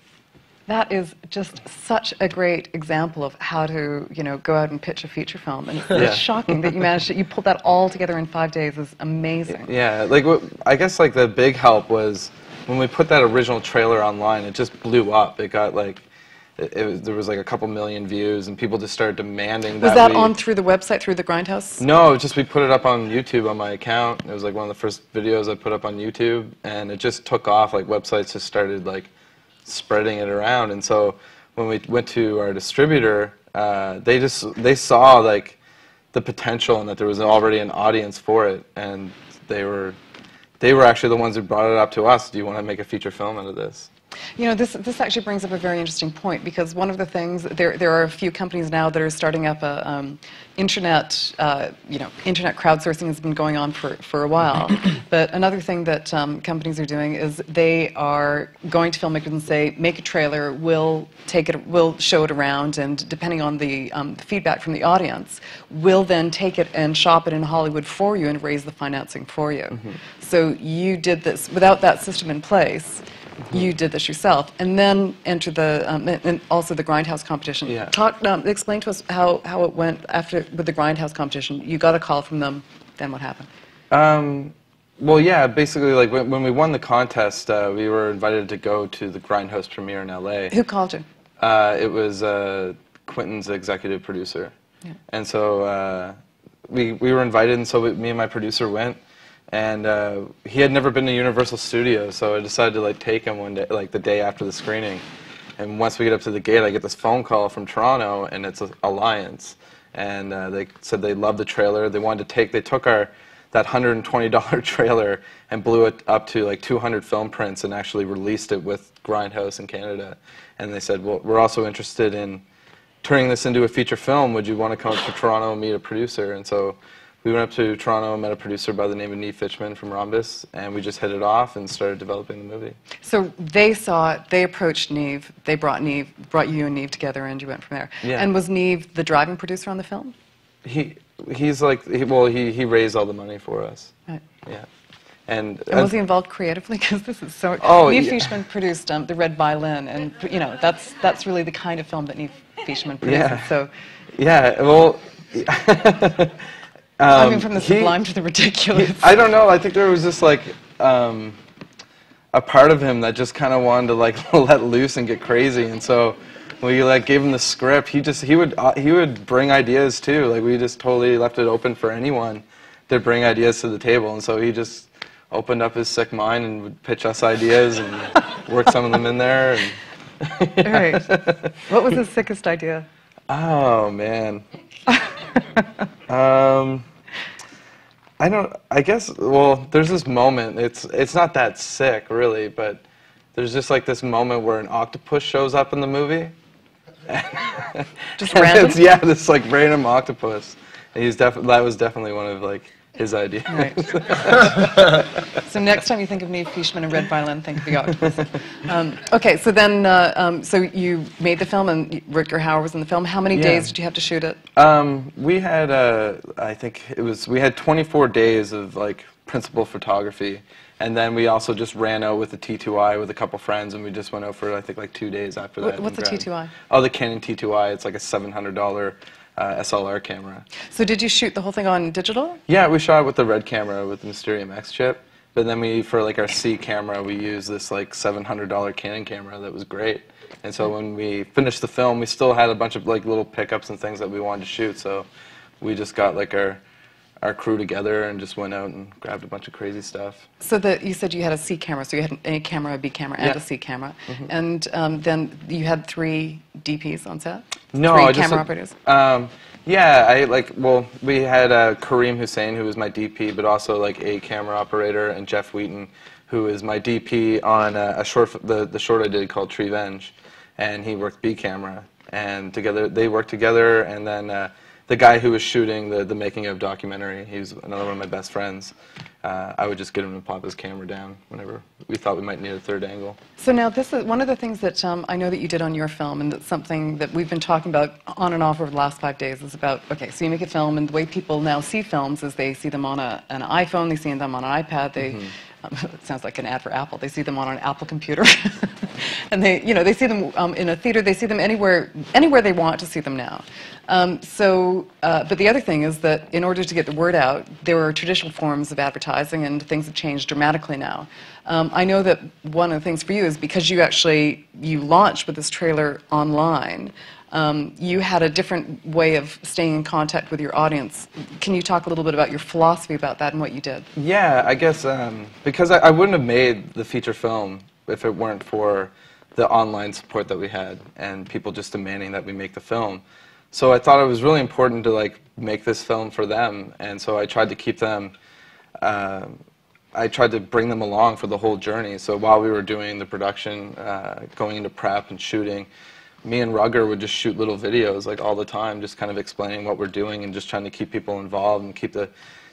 That is just such a great example of how to, you know, go out and pitch a feature film. And it's, Yeah. shocking that you managed it. You pulled that all together in five days. is amazing. Yeah, like I guess like the big help was when we put that original trailer online. It just blew up. It got like it, it was, there was like a couple million views, and people just started demanding Was that. Was that we, on through the website, through the Grindhouse? No, just we put it up on YouTube on my account. It was like one of the first videos I put up on YouTube, and it just took off. Like websites just started like spreading it around, and so when we went to our distributor, uh, they just they saw like the potential and that there was already an audience for it, and they were they were actually the ones who brought it up to us. Do you want to make a feature film out of this? You know, this, this actually brings up a very interesting point because one of the things, there, there are a few companies now that are starting up a um, internet, uh, you know, internet crowdsourcing has been going on for, for a while. but another thing that um, companies are doing is they are going to filmmakers and say, make a trailer, we'll take it, we'll show it around, and depending on the um, feedback from the audience, we'll then take it and shop it in Hollywood for you and raise the financing for you. So you did this without that system in place you did this yourself, and then enter the um, and- and also the Grindhouse competition. Yeah. Talk, um, explain to us how, how it went after with the Grindhouse competition. You got a call from them. Then what happened? Um, well, yeah, basically, like when, when we won the contest, uh, we were invited to go to the Grindhouse premiere in LA. Who called you? Uh, it was uh, Quentin's executive producer. Yeah. And so uh, we, we were invited, and so we, me and my producer went. And uh, he had never been to Universal Studios, so I decided to like take him one day, like the day after the screening. And once we get up to the gate, I get this phone call from Toronto, and it's Alliance. And uh, they said they loved the trailer. They wanted to take, they took our that $120 trailer and blew it up to like 200 film prints and actually released it with Grindhouse in Canada. And they said, well, we're also interested in turning this into a feature film. Would you want to come up to Toronto and meet a producer? And so we went up to Toronto and met a producer by the name of Niv Fichman from Rhombus, and we just hit it off and started developing the movie. So they saw it. They approached Niv. They brought Niv, brought you and Niv together, and you went from there. Yeah. And was Niv the driving producer on the film? He, he's like, he, well, he, he raised all the money for us. Right. Yeah. And, And was he involved creatively? Because this is so. Oh, Niv yeah. Fichman produced um, the Red Violin, and you know that's that's really the kind of film that Niv Fichman produces. Yeah. So yeah, well, um, mean, from the he- sublime to the ridiculous. he- I don't know. I think there was just like, um, a part of him that just kind of wanted to like let loose and get crazy, and so when we like gave him the script. He just he would uh, he would bring ideas too. Like we just totally left it open for anyone to bring ideas to the table, and so he just opened up his sick mind and would pitch us ideas and work some of them in there. And All right. What was his sickest idea? Oh man. um, I don't. I guess. Well, there's this moment. It's it's not that sick, really, but there's just like this moment where an octopus shows up in the movie. Just random? yeah, this like random octopus. And he's def- that was definitely one of like his ideas. So next time you think of Niv Fichman and Red Violin, think of the octopus. Um, okay, so then, uh, um, so you made the film and Rutger Hauer was in the film. How many Yeah. days did you have to shoot it? Um, we had, uh, I think it was, we had 24 days of like principal photography, and then we also just ran out with the T2i with a couple friends, and we just went out for I think like two days after that. what's and the grabbed- T2i? Oh, the Canon T2i. It's like a $700 uh, SLR camera. So did you shoot the whole thing on digital? Yeah, we shot with the red camera with the Mysterium X chip, but then we for like our C camera we used this like $700 Canon camera that was great. And so when we finished the film, we still had a bunch of like little pickups and things that we wanted to shoot. So we just got like our our crew together and just went out and grabbed a bunch of crazy stuff. So that you said you had a C camera, so you had an A camera, a B camera, and Yeah. a C camera, Mhm. and um, then you had three DPs on set. No, three I just camera operators. Um, yeah, I like. Well, we had uh, Karim Hussain, who was my DP, but also like a camera operator, and Jeff Wheaton, who is my DP on uh, a short, the the short I did called Treevenge, and he worked B camera, and together they worked together, and then. Uh, the guy who was shooting the, the making of documentary, he was another one of my best friends. Uh, I would just get him to pop his camera down whenever we thought we might need a third angle. So now this is one of the things that um, I know that you did on your film, and that's something that we've been talking about on and off over the last five days. Is about okay, so you make a film, and the way people now see films is they see them on a, an iPhone, they see them on an iPad, they. Mm-hmm. It sounds like an ad for Apple. They see them on an Apple computer, and they, you know, they see them um, in a theater. They see them anywhere, anywhere they want to see them now. Um, so, uh, but the other thing is that in order to get the word out, there are traditional forms of advertising, and things have changed dramatically now. Um, I know that one of the things for you is because you actually you launched with this trailer online. Um, you had a different way of staying in contact with your audience. Can you talk a little bit about your philosophy about that and what you did? Yeah, I guess um, because I, I wouldn't have made the feature film if it weren't for the online support that we had and people just demanding that we make the film. So I thought it was really important to like make this film for them, and so I tried to keep them. Uh, I tried to bring them along for the whole journey. So while we were doing the production, uh, going into prep and shooting, me and Rutger would just shoot little videos like all the time, just kind of explaining what we're doing and just trying to keep people involved and keep the,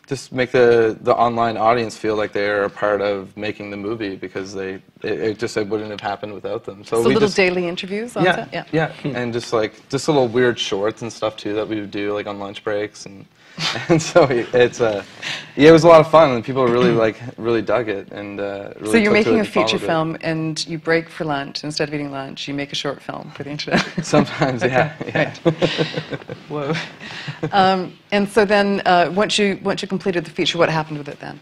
just make the, the online audience feel like they're a part of making the movie because they, it, it just it wouldn't have happened without them. So So we little just, daily interviews on yeah, set? Yeah. yeah, and just like just little weird shorts and stuff too that we would do like on lunch breaks and and so it's uh yeah it was a lot of fun and people really like really dug it and uh, really so you're making a feature it. film and you break for lunch. Instead of eating lunch, you make a short film for the internet. Sometimes, yeah, yeah. Whoa. Um, and so then, uh, once you once you completed the feature, what happened with it then?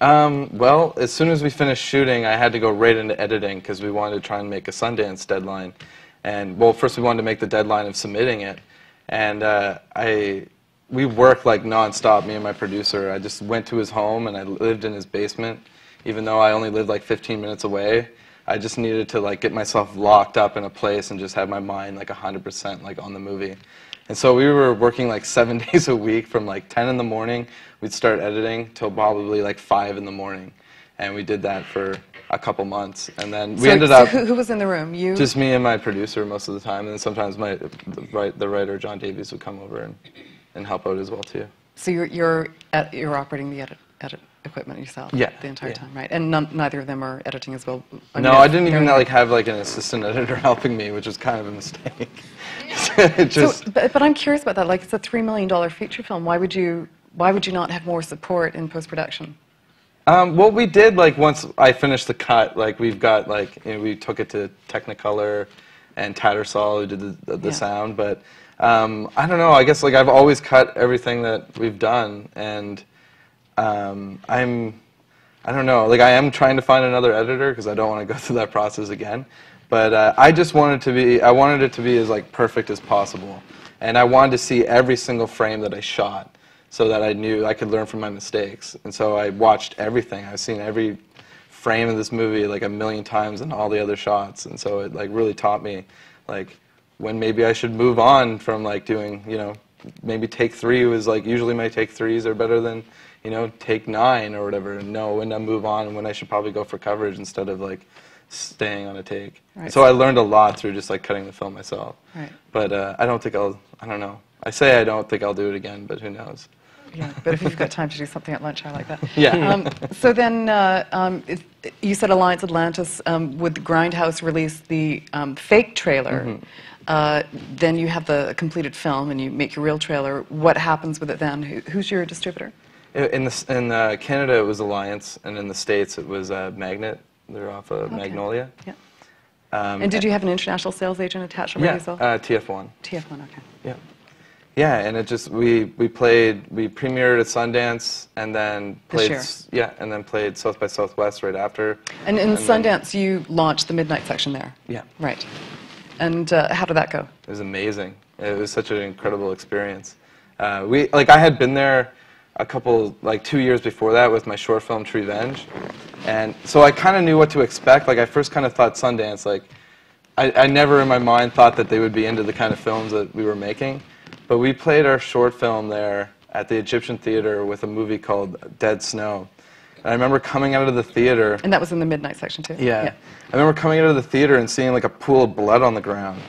Um, well, as soon as we finished shooting, I had to go right into editing because we wanted to try and make a Sundance deadline. And well, first we wanted to make the deadline of submitting it, and uh, I we worked like nonstop. Me and my producer. I just went to his home and I lived in his basement, even though I only lived like 15 minutes away. I just needed to like get myself locked up in a place and just have my mind like 100% like on the movie. And so we were working like seven days a week from like 10 in the morning. We'd start editing till probably like 5 in the morning. And we did that for a couple months. And then we so, ended so up who, who was in the room? You. just me and my producer most of the time. And then sometimes my, the, the writer, John Davies, would come over and, and help out as well too. So you're you're at, you're operating the edit, edit equipment yourself. Yeah, The entire yeah. time, right? And none, neither of them are editing as well. I no, mean, I didn't even like have like an assistant editor helping me, which was kind of a mistake. just, so, but, but I'm curious about that. Like, it's a three million dollar feature film. Why would you Why would you not have more support in post production? Um, well, we did like once I finished the cut. Like we've got like you know, we took it to Technicolor and Tattersall who did the, the, the Yeah. sound. But um, I don't know. I guess like I've always cut everything that we've done, and um, I'm I don't know. Like I am trying to find another editor because I don't want to go through that process again. But uh, I just wanted to be. I wanted it to be as like perfect as possible, and I wanted to see every single frame that I shot, so that I knew I could learn from my mistakes. And so I watched everything. I've seen every frame of this movie like a million times and all the other shots, and so it like really taught me like when maybe I should move on from like doing you know maybe take three was like usually my take threes are better than you know take nine or whatever and know when to move on and when I should probably go for coverage instead of like staying on a take. Right. So I learned a lot through just like cutting the film myself. Right. But uh, I don't think I'll. I don't know. I say I don't think I'll do it again, but who knows? Yeah, but if you've got time to do something at lunch, I like that. Yeah. Um, so then, uh, um, it, you said Alliance Atlantis um, would Grindhouse release the um, fake trailer. Mhm. Uh, then you have the completed film, and you make your real trailer. What happens with it then? Who, who's your distributor? In the, in uh, Canada, it was Alliance, and in the States, it was uh, Magnet. They're off of Okay. Magnolia. Yeah. Um, and did you have an international sales agent attached already Yeah, as well? uh, TF1. TF1, okay. Yeah. Yeah, and it just we we played we premiered at Sundance and then This played year. yeah and then played South by Southwest right after. And in then- Sundance, you launched the midnight section there. Yeah. Right. And uh, how did that go? It was amazing. It was such an incredible experience. Uh, we like I had been there a couple like two years before that with my short film Treevenge, and so I kind of knew what to expect. Like I first kind of thought Sundance like I, I never in my mind thought that they would be into the kind of films that we were making, but we played our short film there at the Egyptian Theater with a movie called Dead Snow. And I remember coming out of the theater. And that was in the midnight section too. Yeah. I remember coming out of the theater and seeing like a pool of blood on the ground.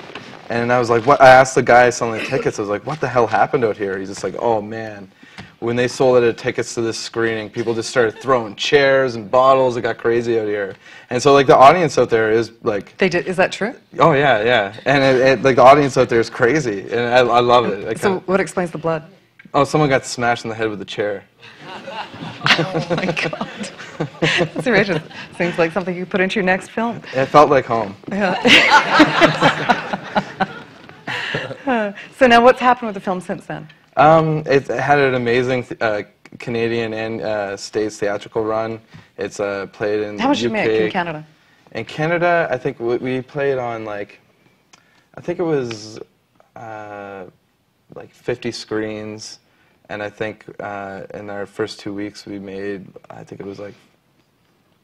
And I was like, what? I asked the guy selling the tickets, I was like, what the hell happened out here? He's just like, oh man. When they sold out tickets to this screening, people just started throwing chairs and bottles. It got crazy out here. And so like the audience out there is like, They did. Is that true? oh yeah, yeah. And it, it, like the audience out there is crazy. And I, I love it. I So what explains the blood? oh, someone got smashed in the head with a chair. oh my god. That's outrageous. Seems like something you put into your next film. It felt like home. Yeah. so now what's happened with the film since then? Um, it had an amazing th- uh, Canadian and uh, States theatrical run. It's uh, played in How much UK. you make in Canada? In Canada, I think we, we played on like, I think it was uh, like 50 screens, and I think uh, in our first two weeks we made, I think it was like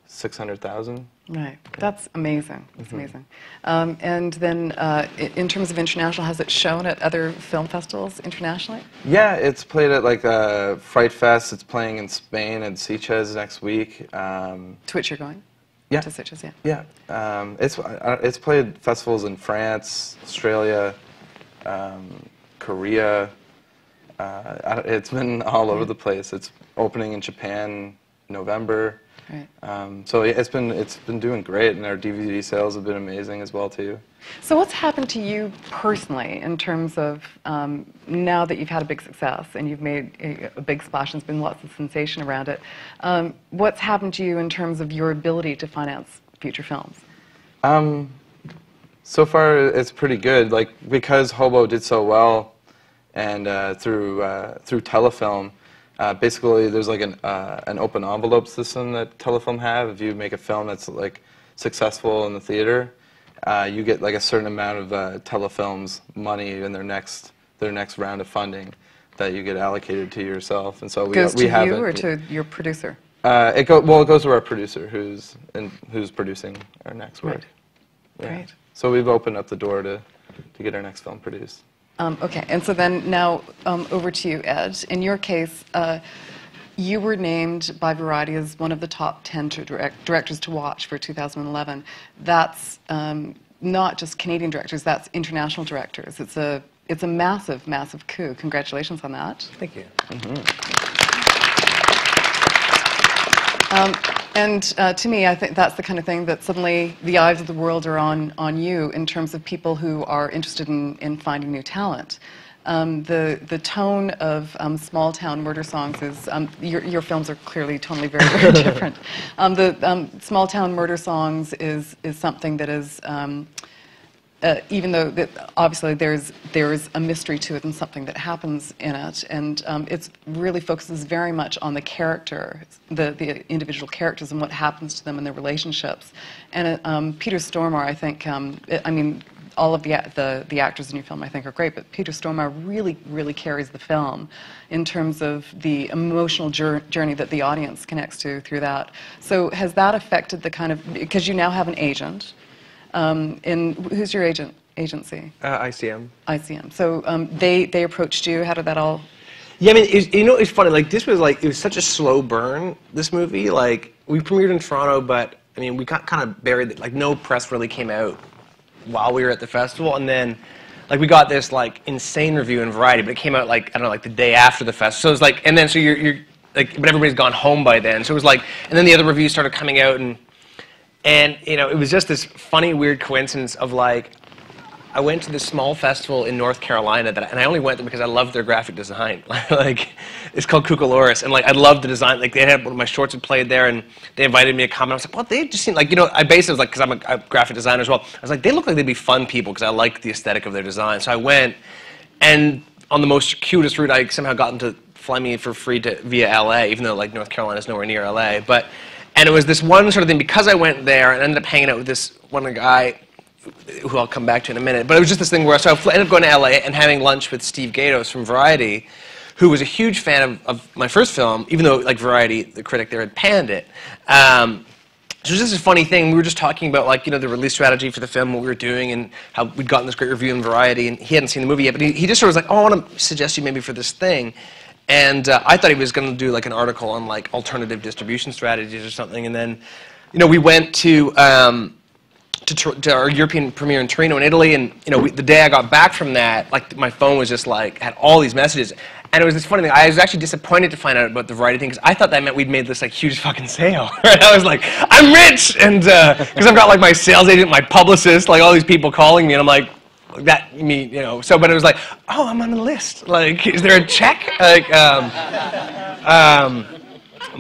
600,000. Right. That's amazing. That's Mhm. amazing. Um, and then uh, in terms of international, has it shown at other film festivals internationally? Yeah, it's played at like uh, Fright Fest. It's playing in Spain and Sitges next week. Um, To which you're going? Yeah. To Sitges, yeah. Yeah, um, it's uh, it's played festivals in France, Australia, um, Korea. Uh, it's been all over the place. It's opening in Japan November. Right. Um, so it's been it's been doing great, and our DVD sales have been amazing as well too. So what's happened to you personally in terms of um, now that you've had a big success and you've made a, a big splash and there's been lots of sensation around it, um, what's happened to you in terms of your ability to finance future films? Um, so far, it's pretty good. Like because Hobo did so well, and uh, through uh, through Telefilm, uh, basically there's like an uh, an open envelope system that Telefilm have. If you make a film that's like successful in the theater, uh, you get like a certain amount of uh, Telefilm's money in their next their next round of funding that you get allocated to yourself. And so we Goes we to have you or to your producer? Uh, it go, well, it goes to our producer, who's in, who's producing our next work. Right. Yeah. Great. So we've opened up the door to, to get our next film produced. Um, okay, and so then now um, over to you, Ed. In your case, uh, you were named by Variety as one of the top 10 to direct, directors to watch for 2011. That's um, not just Canadian directors, that's international directors. It's a, it's a massive, massive coup. Congratulations on that. Thank you. Um, and uh, to me, I think that's the kind of thing that suddenly the eyes of the world are on, on you in terms of people who are interested in, in finding new talent. Um, the, the tone of um, small town murder songs is, um, your, your films are clearly totally very, very different. Um, the um, small town murder songs is, is something that is um, uh, even though that obviously there's there's a mystery to it and something that happens in it, and um, it really focuses very much on the character, the the individual characters and what happens to them and their relationships. And uh, um, Peter Stormare, I think, um, I mean, all of the, the, the actors in your film I think are great, but Peter Stormare really, really carries the film in terms of the emotional jour- journey that the audience connects to through that. So has that affected the kind of, because you now have an agent, um, and who's your agent, agency? Uh, ICM. ICM. So um, they, they approached you, how did that all? Yeah, I mean, you know, it's funny. Like this was like it was such a slow burn. This movie, like we premiered in Toronto, but I mean, we got kind of buried. it. Like no press really came out while we were at the festival, and then like we got this like insane review in Variety, but it came out like I don't know, like the day after the fest. So it was like, and then so you're, you're like, but everybody's gone home by then. So it was like, and then the other reviews started coming out, and and you know, it was just this funny, weird coincidence of like. I went to this small festival in North Carolina, that, and I only went there because I loved their graphic design. like, it's called Cucalorus, and like I loved the design. Like they had one of my shorts had played there, and they invited me to come. And I was like, well, they just seem like you know. I basically was like, because I'm a, a graphic designer as well. I was like, they look like they'd be fun people because I liked the aesthetic of their design. So I went, and on the most cutest route, I somehow got them to fly me for free to via LA, even though like North Carolina is nowhere near LA. But and it was this one sort of thing because I went there and ended up hanging out with this one guy who I'll come back to in a minute. But it was just this thing where so I ended up going to LA and having lunch with Steve Gaydos from Variety, who was a huge fan of, of my first film, even though like Variety, the critic there had panned it. Um, so it was just a funny thing. We were just talking about like you know the release strategy for the film, what we were doing, and how we'd gotten this great review in Variety, and he hadn't seen the movie yet. But he, he just sort of was like, "Oh, I want to suggest you maybe for this thing." And uh, I thought he was going to do like an article on like alternative distribution strategies or something. And then, you know, we went to. Um, to, to, our European premiere in Torino in Italy, and you know, we, the day I got back from that, like my phone was just like had all these messages, and it was this funny thing. I was actually disappointed to find out about the variety thing because I thought that meant we'd made this like huge fucking sale. Right? I was like, I'm rich, and because uh, I've got like my sales agent, my publicist, like all these people calling me, and I'm like, that me, you know. So, but it was like, oh, I'm on the list. Like, is there a check? Like, um, um,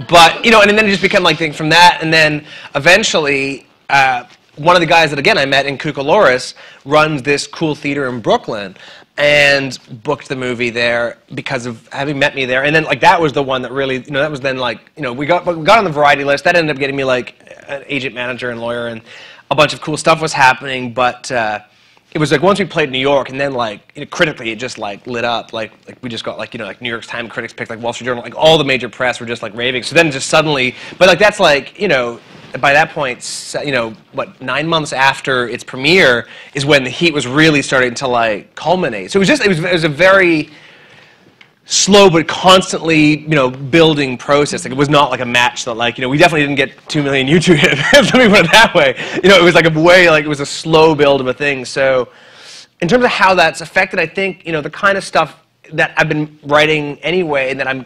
but you know, and then it just became like thing from that, and then eventually. Uh, one of the guys that again I met in Cucalorus runs this cool theater in Brooklyn and booked the movie there because of having met me there. And then like that was the one that really, you know, that was then like, you know, we got we got on the variety list. That ended up getting me like an agent manager and lawyer and a bunch of cool stuff was happening, but uh, it was like once we played New York, and then like critically, it just like lit up. Like like we just got like you know like New York Times critics picked like Wall Street Journal, like all the major press were just like raving. So then just suddenly, but like that's like you know by that point, you know, what nine months after its premiere is when the heat was really starting to like culminate. So it was just it was, it was a very slow but constantly you know building process. Like it was not like a match that like you know we definitely didn't get two million YouTube hits. Let me put it that way. You know, it was like a way like it was a slow build of a thing. So in terms of how that's affected, I think you know the kind of stuff that I've been writing anyway, and that I'm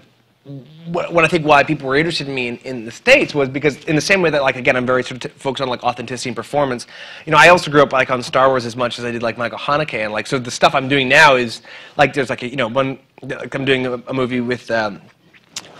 what, what I think why people were interested in me in, in, the States was because in the same way that like again I'm very sort of focused on like authenticity and performance, you know I also grew up like on Star Wars as much as I did like Michael Haneke. And like so the stuff I'm doing now is like there's like a, you know one like I'm doing a, a movie with um,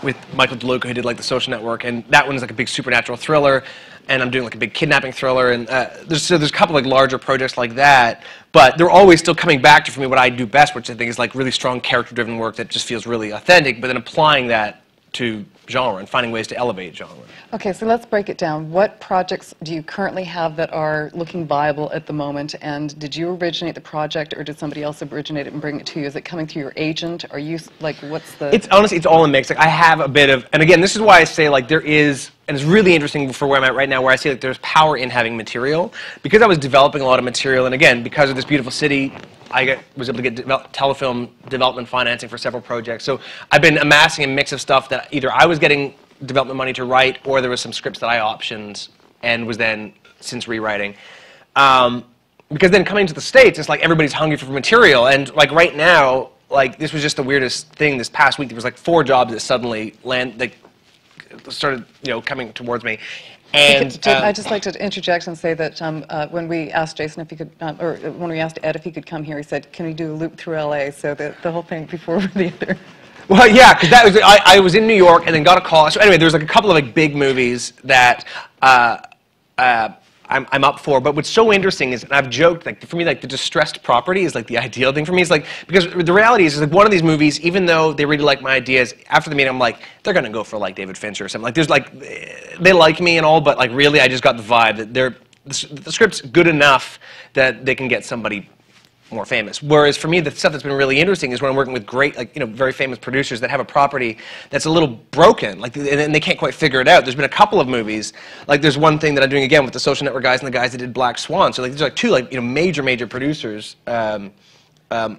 with Michael DeLuca who did like The Social Network. And that one is like a big supernatural thriller and I'm doing like a big kidnapping thriller, and uh, there's so there's a couple like larger projects like that, but they're always still coming back to for me what I do best, which I think is like really strong character-driven work that just feels really authentic, but then applying that to genre and finding ways to elevate genre. Okay, so let's break it down. What projects do you currently have that are looking viable at the moment? And did you originate the project, or did somebody else originate it and bring it to you? Is it coming through your agent? Are you like, what's the? It's honestly, it's all a mix. Like I have a bit of, and again, this is why I say like there is, and it's really interesting for where I'm at right now, where I see like there's power in having material because I was developing a lot of material, and again, because of this beautiful city, I get, was able to get develop, telefilm development financing for several projects. So I've been amassing a mix of stuff that either I was getting development money to write, or there was some scripts that I optioned and was then since rewriting. Um, because then coming to the states, it's like everybody's hungry for material, and like right now, like this was just the weirdest thing. This past week, there was like four jobs that suddenly land, like started, you know, coming towards me, and um, I'd just like to interject and say that um, uh, when we asked Jason if he could, um, or when we asked Ed if he could come here, he said, "Can we do a loop through LA?" So the the whole thing before the other. Well, yeah, because that was I, I was in New York and then got a call. So anyway, there was like a couple of like big movies that uh, uh, I'm, I'm up for. But what's so interesting is, and I've joked, like for me, like the distressed property is like the ideal thing for me. Is like because the reality is, is like one of these movies, even though they really like my ideas, after the meeting, I'm like, they're gonna go for like David Fincher or something. Like there's like, they like me and all, but like really, I just got the vibe that they're the, the script's good enough that they can get somebody more famous. Whereas for me, the stuff that's been really interesting is when I'm working with great, like you know, very famous producers that have a property that's a little broken, like, and they can't quite figure it out. There's been a couple of movies, like there's one thing that I'm doing again with the Social Network guys and the guys that did Black Swan. So like there's like two like you know major major producers. Um, um,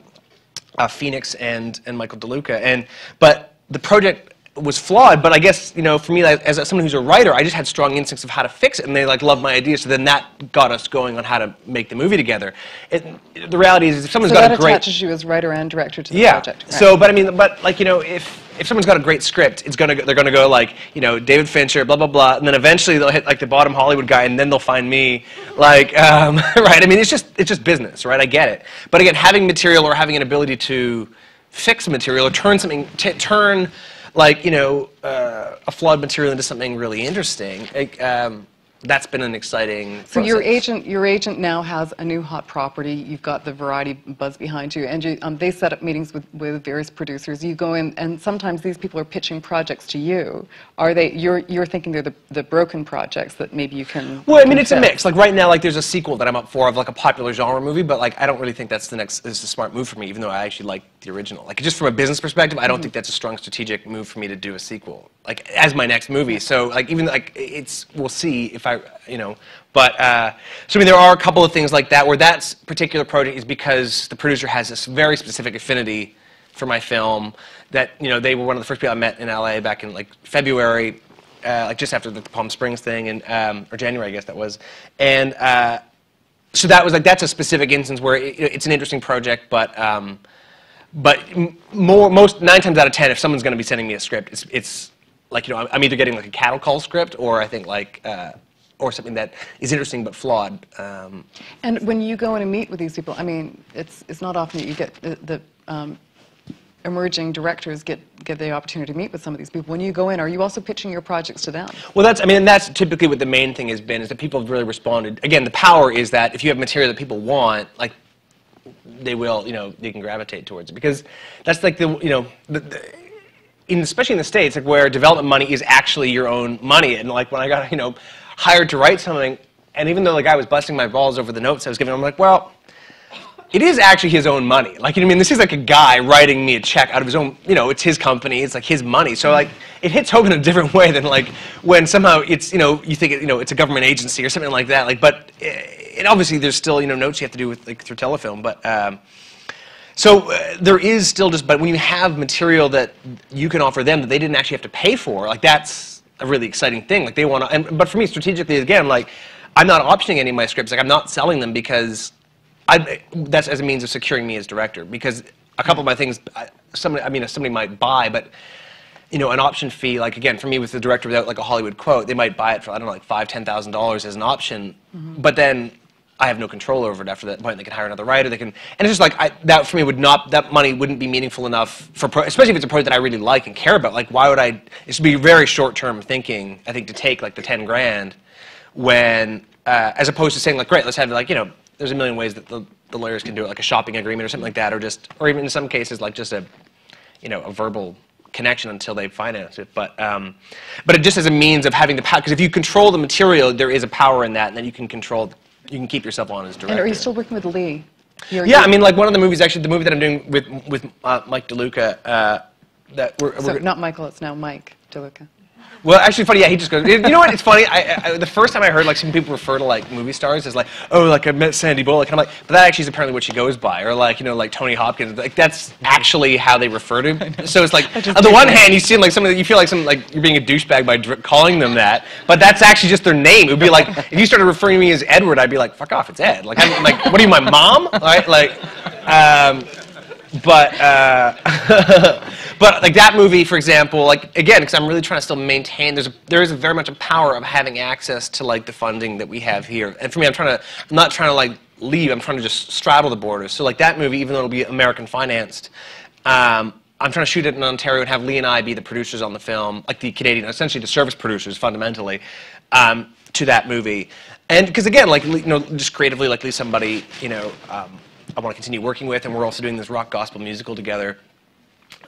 uh, Phoenix and and Michael DeLuca, and but the project was flawed. But I guess you know, for me, like, as someone who's a writer, I just had strong instincts of how to fix it, and they like loved my ideas. So then that got us going on how to make the movie together. It, the reality is, if someone's so got a great attaches you as writer and director to the yeah. project. right. So, but I mean, but like you know, if if someone's got a great script, it's gonna go, they're gonna go like you know David Fincher, blah blah blah, and then eventually they'll hit like the bottom Hollywood guy, and then they'll find me, like um, right. I mean, it's just it's just business, right? I get it. But again, having material or having an ability to fix material or turn something, t- turn like you know uh, a flawed material into something really interesting. Like, um, that's been an exciting. So your agent, your agent now has a new hot property. You've got the variety buzz behind you, and you, um, they set up meetings with, with various producers. You go in, and sometimes these people are pitching projects to you. Are they? You're you're thinking they're the, the broken projects that maybe you can. Well, I mean, it's a mix. Like right now, like there's a sequel that I'm up for of like a popular genre movie, but like I don't really think that's the next is a smart move for me, even though I actually like the original. Like just from a business perspective, I don't Mm-hmm. think that's a strong strategic move for me to do a sequel, like as my next movie. So like even like it's we'll see if I you know, but uh, so I mean there are a couple of things like that where that particular project is because the producer has this very specific affinity for my film that you know they were one of the first people I met in LA back in like February, uh, like just after the Palm Springs thing and um, or January I guess that was, and uh, so that was like that's a specific instance where it, it's an interesting project, but um, but m- more most nine times out of ten, if someone's going to be sending me a script, it's it's like you know I'm, I'm either getting like a cattle call script or I think like. Uh, or something that is interesting but flawed. Um, And when you go in and meet with these people, I mean, it's it's not often that you get the, the um, emerging directors get get the opportunity to meet with some of these people. When you go in, are you also pitching your projects to them? Well, that's I mean that's typically what the main thing has been is that people have really responded. Again, the power is that if you have material that people want, like they will, you know, they can gravitate towards it because that's like the you know the, the in, especially in the states, like where development money is actually your own money. And like when I got you know hired to write something, and even though the guy was busting my balls over the notes I was giving, I'm like, well. It is actually his own money. Like, you know, I mean, this is like a guy writing me a check out of his own, you know, it's his company, it's like his money. So, like, it hits home in a different way than, like, when somehow it's, you know, you think, it, you know, it's a government agency or something like that. Like, but, eh, and obviously there's still, you know, notes you have to do with, like, through telefilm. But, um, so uh, there is still just, but when you have material that you can offer them that they didn't actually have to pay for, like, that's a really exciting thing. Like, they want to, and, but for me, strategically, again, like, I'm not optioning any of my scripts. Like, I'm not selling them because I, that's as a means of securing me as director because a couple of my things, I- somebody, I mean, somebody might buy, but you know, an option fee, like again, for me with the director without like a Hollywood quote, they might buy it for I don't know, like five, ten thousand dollars as an option, but then I have no control over it after that point. They can hire another writer. They can, and it's just like I, that for me would not that money wouldn't be meaningful enough for, pro, especially if it's a project that I really like and care about. Like, why would I? It should be very short term thinking. I think to take like the ten grand when uh, as opposed to saying like, great, let's have like you know, there's a million ways that the, the lawyers can do it, like a shopping agreement or something like that, or just, or even in some cases like just a, you know, a verbal connection until they finance it. But um, but it just as a means of having the power, because if you control the material, there is a power in that, and then you can control, you can keep yourself on as director. And are you still working with Lee? You're- Yeah, I mean, like one of the movies, actually, the movie that I'm doing with with uh, Mike DeLuca, uh, that we're, So we're not Michael, it's now Mike DeLuca. Well, actually, funny. Yeah, he just goes. You know what? It's funny. I, I, the first time I heard like some people refer to like movie stars as like, oh, like I met Sandy Bullock, and I'm like, but that actually is apparently what she goes by, or like you know, like Tony Hopkins. Like that's actually how they refer to. him. So it's like on the one that. hand, you seem like something that you feel like some like you're being a douchebag by dr- calling them that, but that's actually just their name. It would be like if you started referring to me as Edward, I'd be like, fuck off, it's Ed. Like I'm like, what are you, my mom? Right? Like. Um, but uh, but like that movie, for example, like again, because I'm really trying to still maintain. There's a, there is a very much a power of having access to like the funding that we have here. And for me, I'm trying to I'm not trying to like leave. I'm trying to just straddle the borders. So like that movie, even though it'll be American financed. Um, I'm trying to shoot it in Ontario and have Lee and I be the producers on the film, like the Canadian, essentially the service producers fundamentally, um, to that movie. And because again, like you know, just creatively, like Lee, somebody you know, um, I want to continue working with, and we're also doing this rock gospel musical together.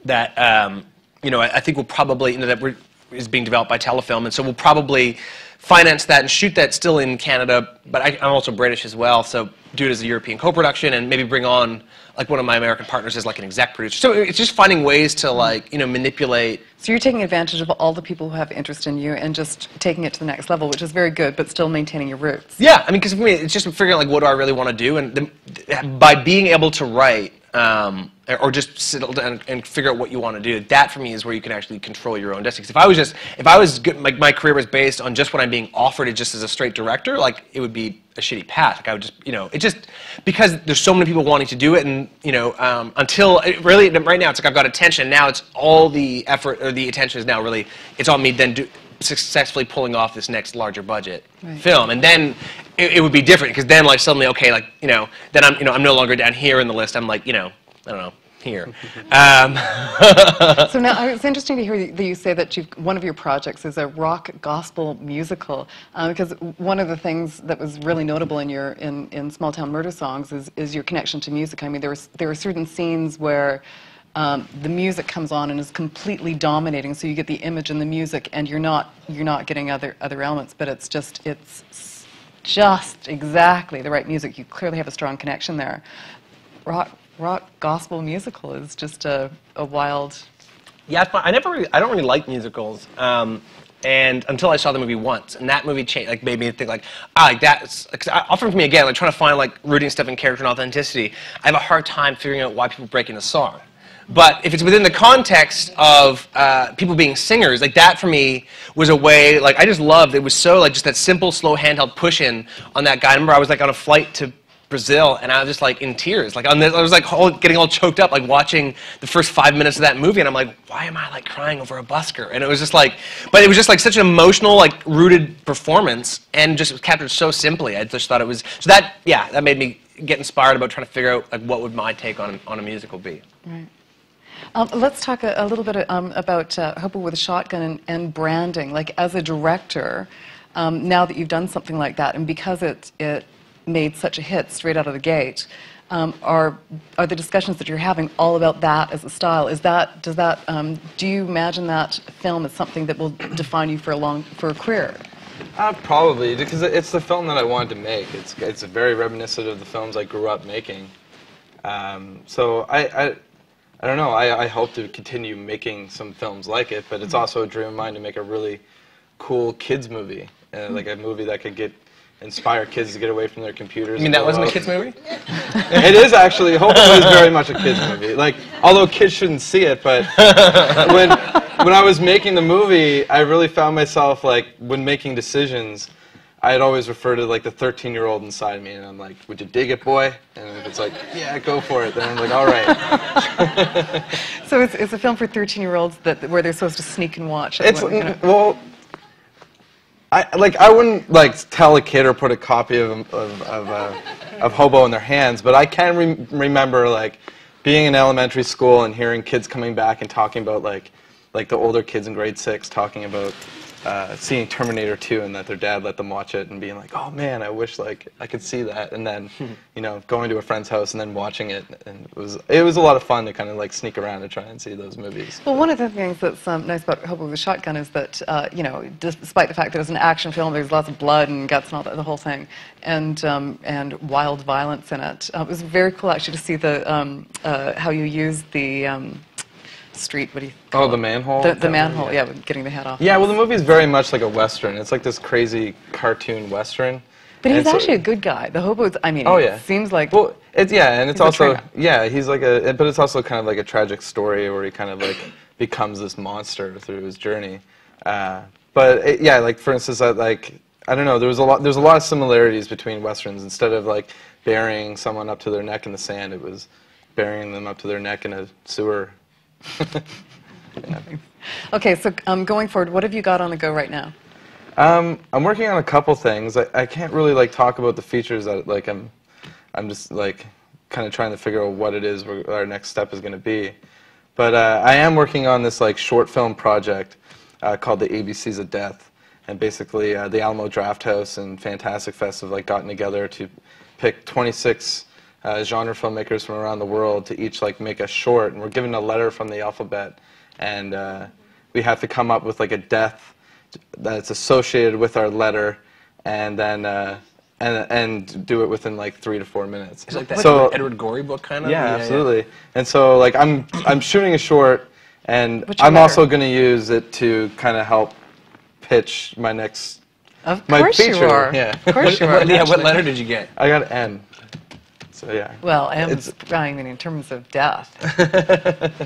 That um, you know, I, I think we'll probably you know that we're is being developed by Telefilm, and so we'll probably finance that and shoot that still in Canada. But I, I'm also British as well, so do it as a European co-production, and maybe bring on like one of my American partners is like an exec producer. So it's just finding ways to like you know manipulate. So you're taking advantage of all the people who have interest in you and just taking it to the next level, which is very good, but still maintaining your roots. Yeah, I mean, because for me, it's just figuring out like what do I really want to do, and the, by being able to write. Um, or just sit down and figure out what you want to do. That for me is where you can actually control your own destiny. if I was just, if I was good, like my career was based on just what I'm being offered, just as a straight director, like it would be a shitty path. Like I would just, you know, it just because there's so many people wanting to do it, and you know, um, until it really right now, it's like I've got attention. Now it's all the effort or the attention is now really it's on me. Then do, successfully pulling off this next larger budget Right. film, and then it, it would be different because then like suddenly okay, like you know, then I'm you know I'm no longer down here in the list. I'm like you know I don't know here. Um, So now uh, it's interesting to hear that you say that you've, one of your projects is a rock gospel musical, uh, because one of the things that was really notable in your in, in Small Town Murder Songs is, is your connection to music. I mean, there was there are certain scenes where um, the music comes on and is completely dominating, so you get the image and the music, and you're not you're not getting other other elements, but it's just it's just exactly the right music. You clearly have a strong connection there. Rock rock gospel musical is just a, a wild Yeah. I never really, I don't really like musicals. Um, and until I saw the movie once, and that movie changed, like made me think like, ah, like that's, cause I, often for me again, like trying to find like rooting stuff in character and authenticity, I have a hard time figuring out why people break into song. But if it's within the context of uh, people being singers, like that for me was a way, like I just loved, it was so like just that simple, slow handheld push in on that guy. I remember I was like on a flight to Brazil, and I was just like in tears. Like I was like all, getting all choked up, like watching the first five minutes of that movie, and I'm like, why am I like crying over a busker? And it was just like, but it was just like such an emotional, like rooted performance, and just was captured so simply. I just thought it was so that yeah, that made me get inspired about trying to figure out like what would my take on on a musical be. Right. Um, let's talk a, a little bit um, about uh, with a Shotgun and, and branding. Like, as a director, um, now that you've done something like that, and because it, it made such a hit straight out of the gate, um, are, are the discussions that you're having all about that as a style? Is that, does that, um, do you imagine that film as something that will define you for a long, for a career? Uh, probably because it's the film that I wanted to make. It's it's very reminiscent of the films I grew up making. Um, so I, I I don't know. I, I hope to continue making some films like it, but it's also a dream of mine to make a really cool kids movie, uh, like a movie that could get inspire kids to get away from their computers. I mean that wasn't a kids movie? it is actually. Hopefully, it's very much a kids movie. Like, although kids shouldn't see it, but when when I was making the movie, I really found myself like when making decisions. I'd always refer to like the 13 year old inside me, and I'm like, "Would you dig it, boy?" And if it's like, "Yeah, go for it," then I'm like, "All right." So it's, it's a film for 13-year-olds that, where they're supposed to sneak and watch. It's What- you know- well, I like I wouldn't like tell a kid or put a copy of of of, uh, of Hobo in their hands, but I can re- remember like being in elementary school and hearing kids coming back and talking about like like the older kids in grade six talking about uh, seeing Terminator 2 and that their dad let them watch it and being like, oh man, I wish like I could see that, and then you know going to a friend's house and then watching it, and it was it was a lot of fun to kind of like sneak around and try and see those movies. Well, one of the things that's um, nice about Hobo with a Shotgun is that, uh, you know, despite the fact that it's an action film, there's lots of blood and guts and all that, the whole thing, and, um, and wild violence in it. Uh, it was very cool actually to see the, um, uh, how you used the um, street, what do you Oh, the manhole. The, the manhole, yeah, with getting the head off. Yeah, well, the movie is very much like a western. It's like this crazy cartoon western. But he's so- actually a good guy. The hobo, is- I mean, Oh it yeah. seems like. Well, it's yeah, and it's also yeah, he's like a, but it's also kind of like a tragic story where he kind of like becomes this monster through his journey. Uh, but it, yeah, like for instance, I, like I don't know, there was a lot, there's a lot of similarities between westerns. Instead of like burying someone up to their neck in the sand, it was burying them up to their neck in a sewer. Okay, so um, going forward, what have you got on the go right now? Um, I'm working on a couple things. I, I can't really like talk about the features that like I'm, I'm just like kind of trying to figure out what it is our next step is going to be. But uh, I am working on this like short film project uh, called the ABCs of Death, and basically uh, the Alamo Drafthouse and Fantastic Fest have like gotten together to pick 26 uh, genre filmmakers from around the world to each like make a short, and we're given a letter from the alphabet, and uh, we have to come up with like a death that's associated with our letter, and then. Uh, and, and do it within like three to four minutes. It's like that so Edward, Edward Gorey book kind of. yeah, absolutely. And so like I'm I'm shooting a short, and I'm letter? also going to use it to kind of help pitch my next. Of My course you are. yeah. Of course you are. What, yeah, what letter did you get? I got N. So yeah. Well, M's, It's- I mean, in terms of death.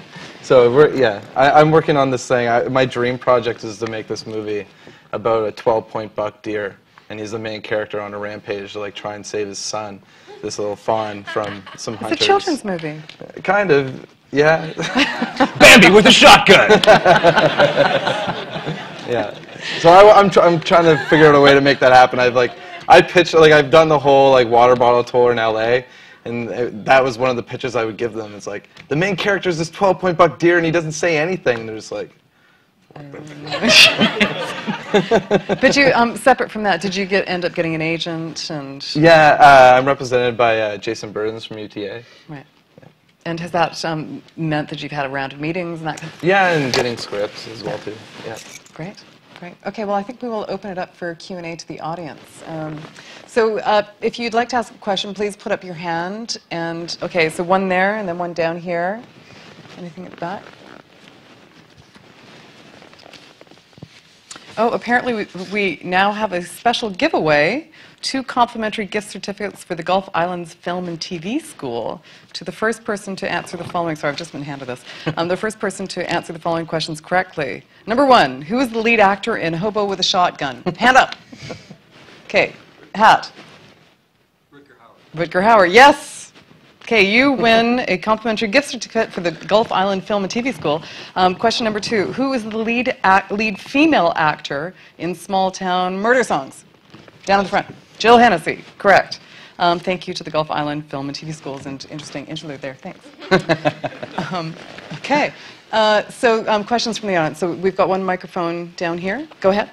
So we're yeah. I, I'm working on this thing. I, my dream project is to make this movie about a 12-point buck deer, and he's the main character on a rampage to like try and save his son, this little fawn from some It's a children's movie. Kind of. Yeah. Bambi with a shotgun. Yeah. So I, am tr- I'm trying to figure out a way to make that happen. I've like, I pitched like I've done the whole like water bottle tour in LA, and it, that was one of the pitches I would give them. It's like the main character is this 12 point buck deer, and he doesn't say anything. And they're just like, But you, um, separate from that, did you get end up getting an agent and yeah, uh, I'm represented by uh, Jason Burdens from UTA. right? And has that um, meant that you've had a round of meetings and that kind of Yeah, and getting scripts as well too. Yeah. Great, great. Okay, well, I think we will open it up for Q&A to the audience. Um, so uh, if you'd like to ask a question, please put up your hand. And, okay, so one there and then one down here. Anything at the back? Oh, apparently we, we now have a special giveaway, two complimentary gift certificates for the Gulf Islands Film and TV School to the first person to answer the following, sorry, I've just been handed this, um, the first person to answer the following questions correctly. Number one, who is the lead actor in Hobo with a Shotgun? Hand up. Okay, hat. Rutger Hauer, yes. Okay, you win a complimentary gift certificate for the Gulf Island Film and TV School. Um, question number two: Who is the lead act, lead female actor in Small Town Murder Songs? Down in the front, Jill Hennessy. Correct. Um, thank you to the Gulf Island Film and TV Schools, and interesting interlude there. Thanks. um, okay, uh, so um, questions from the audience. So we've got one microphone down here. Go ahead.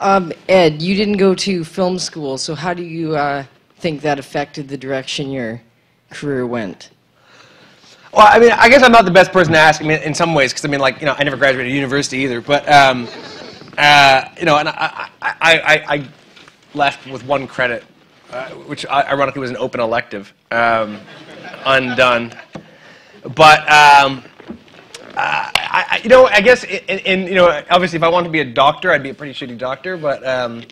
Um, Ed, you didn't go to film school, so how do you uh, think that affected the direction your career went? Well, I mean, I guess I'm not the best person to ask. I mean, in some ways, because I mean, like, you know, I never graduated university either. But, um, uh, you know, and I, I, I, I left with one credit, uh, which ironically was an open elective, um, undone. But, um, uh, I, I, you know, I guess, in, in, you know, obviously, if I wanted to be a doctor, I'd be a pretty shitty doctor. But um,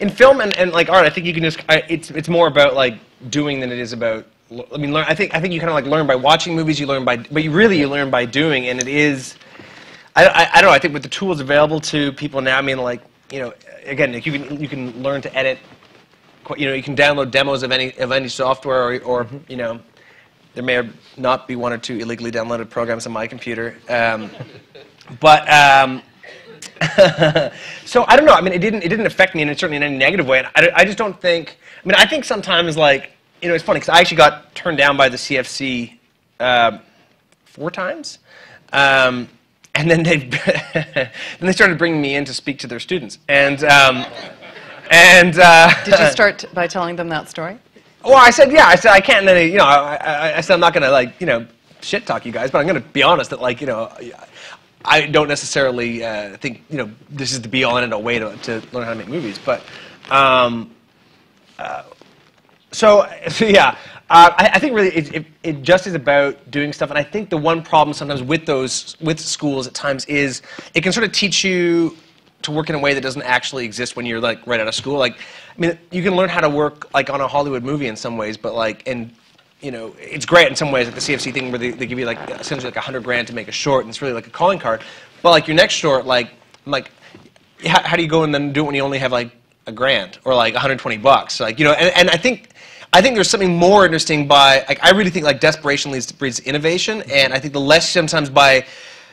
in film and, and like art, I think you can just, I, it's, it's more about like doing than it is about I mean, learn, I think I think you kind of like learn by watching movies. You learn by, but you really you learn by doing, and it is. I, I, I don't know. I think with the tools available to people now, I mean, like you know, again, like you can you can learn to edit. You know, you can download demos of any of any software, or, or you know, there may not be one or two illegally downloaded programs on my computer. Um, but um, so I don't know. I mean, it didn't it didn't affect me, and certainly in any negative way. And I, I just don't think. I mean, I think sometimes like you know, it's funny because I actually got turned down by the CFC um four times, um, and then they then they started bringing me in to speak to their students, and um, and uh, Did you start by telling them that story? well, I said, yeah. I said I can't. And then, you know, I, I, I said I'm not gonna like, you know, shit talk you guys, but I'm gonna be honest that like, you know, I don't necessarily uh, think you know this is the be all and end all way to, to learn how to make movies. But um, uh, so yeah, uh, I, I think really it, it, it just is about doing stuff. And I think the one problem sometimes with those with schools at times is it can sort of teach you to work in a way that doesn't actually exist when you're like right out of school. Like, I mean, you can learn how to work like on a Hollywood movie in some ways, but like and you know, it's great in some ways, like the CFC thing where they, they give you like essentially like a hundred grand to make a short, and it's really like a calling card. But like your next short, like I'm like, how, how do you go and then do it when you only have like a grand or like 120 bucks? Like you know, and, and I think I think there's something more interesting by like I really think like desperation leads to breeds innovation, and I think the less sometimes by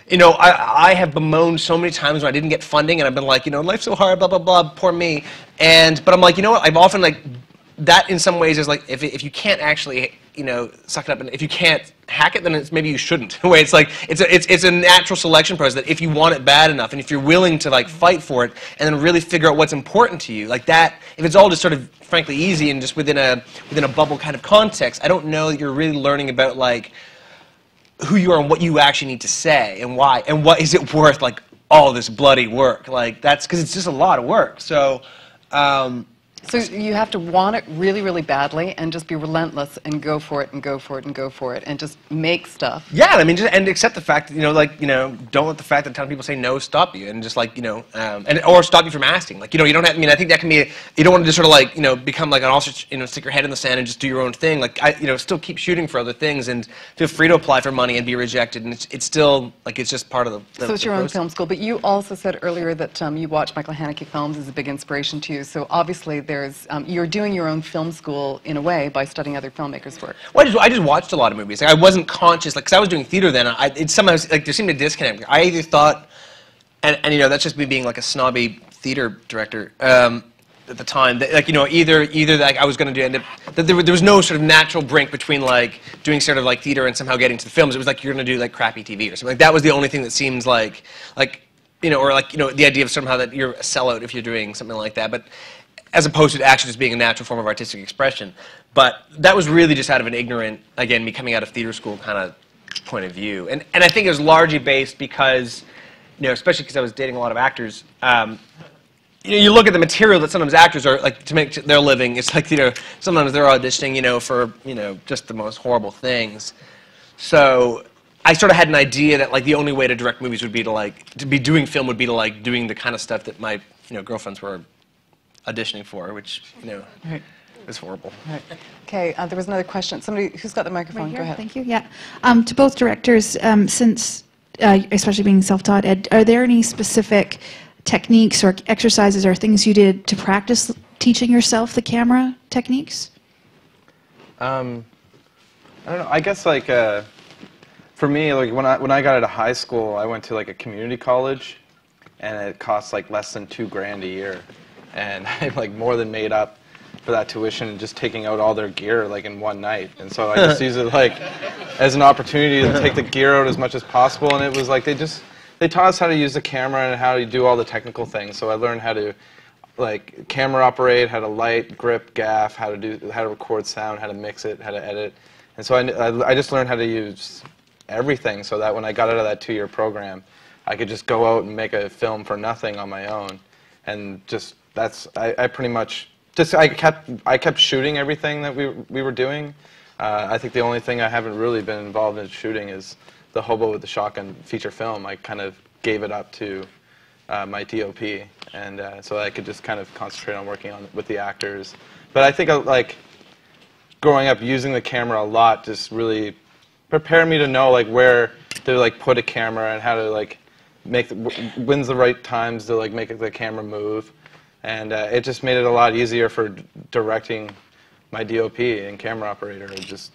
you know, I, I have bemoaned so many times when I didn't get funding, and I've been like, you know, life's so hard, blah blah blah, poor me. And but I'm like, you know what? I've often like that in some ways is like if if you can't actually you know suck it up, and if you can't hack it, then it's maybe you shouldn't. Way it's like it's a it's, it's a natural selection process that if you want it bad enough and if you're willing to like fight for it and then really figure out what's important to you, like that. If it's all just sort of frankly easy and just within a within a bubble kind of context, I don't know that you're really learning about like who you are and what you actually need to say and why and what is it worth like all this bloody work like that's because it's just a lot of work so um, So you have to want it really, really badly and just be relentless and go for it and go for it and go for it and just make stuff. yeah i mean just and accept the fact that you know like you know don't let the fact that a ton of people say no stop you and just like you know um, and or stop you from asking. Like you know you don't have i mean i think that can be a, you don't want to just sort of like you know become like an ostrich you know stick your head in the sand and just do your own thing. Like i you know still keep shooting for other things and feel free to apply for money and be rejected. And it's, it's still like it's just part of the, the So it's the your own film school, but you also said earlier that um, you watch Michael Haneke films as a big inspiration to you. So obviously, there's um, you're doing your own film school in a way by studying other filmmakers' work. Well, I just, I just watched a lot of movies. Like, I wasn't conscious, like, because I was doing theater then. I, it somehow, like, there seemed a disconnect. I either thought, and, and you know, that's just me being like a snobby theater director um, at the time. That, like, you know, either either like I was going to do end up that there, there was no sort of natural brink between like doing sort of like theater and somehow getting to the films. It was like you're going to do like crappy TV or something. Like that was the only thing that seems like like you know, or like you know, the idea of somehow that you're a sellout if you're doing something like that. But as opposed to actually just being a natural form of artistic expression. But that was really just out of an ignorant, again, me coming out of theater school kind of point of view. And, and I think it was largely based because, you know, especially because I was dating a lot of actors, um, you know, you look at the material that sometimes actors are like to make their living. It's like you know, sometimes they're auditioning, you know, for you know just the most horrible things. So I sort of had an idea that like the only way to direct movies would be to like to be doing film would be to like doing the kind of stuff that my you know girlfriends were auditioning for, which you know Right. is horrible. Right. Okay, uh, there was another question. Somebody who's got the microphone, Right go ahead. Thank you. Yeah. Um, to both directors, um, since uh, especially being self-taught, Ed, are there any specific techniques or exercises or things you did to practice teaching yourself the camera techniques? Um, I don't know. I guess like uh, for me, like when I when I got out of high school, I went to like a community college, and it cost like less than two grand a year, and I like more than made up for that tuition and just taking out all their gear like in one night. And so I just used it like as an opportunity to take the gear out as much as possible. And it was like they just they taught us how to use the camera and how to do all the technical things. So I learned how to like camera operate, how to light, grip, gaff, how to do, how to record sound, how to mix it, how to edit, and so I, I, I just learned how to use everything so that when I got out of that two-year program, I could just go out and make a film for nothing on my own, and just that's I, I pretty much just I kept I kept shooting everything that we we were doing. Uh, I think the only thing I haven't really been involved in shooting is the Hobo with the Shotgun feature film. I kind of gave it up to uh, my DOP, and uh, so I could just kind of concentrate on working on with the actors. But I think uh, like growing up using the camera a lot just really prepared me to know like where to like put a camera and how to like make the, when's the right times to like make the camera move, and uh, it just made it a lot easier for directing my DOP and camera operator. Just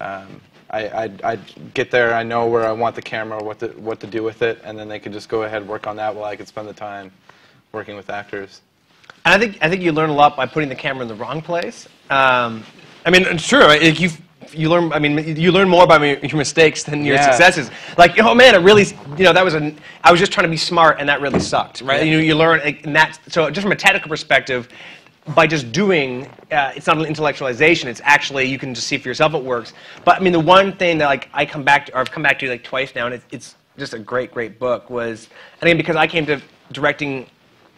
um, I, I'd, I'd get there, I know where I want the camera, what to, what to do with it, and then they could just go ahead work on that while I could spend the time working with actors. And I think I think you learn a lot by putting the camera in the wrong place. Um, I mean, it's true. you you learn. I mean, you learn more by your mistakes than your Yeah. successes. Like, oh man, it really. You know, that was a. I was just trying to be smart, and that really sucked, right? You you learn, and that. So just from a technical perspective, by just doing, uh, it's not an intellectualization. It's actually you can just see for yourself it works. But I mean, the one thing that like I come back to, or I've come back to like twice now, and it's, it's just a great, great book. Was and again because I came to directing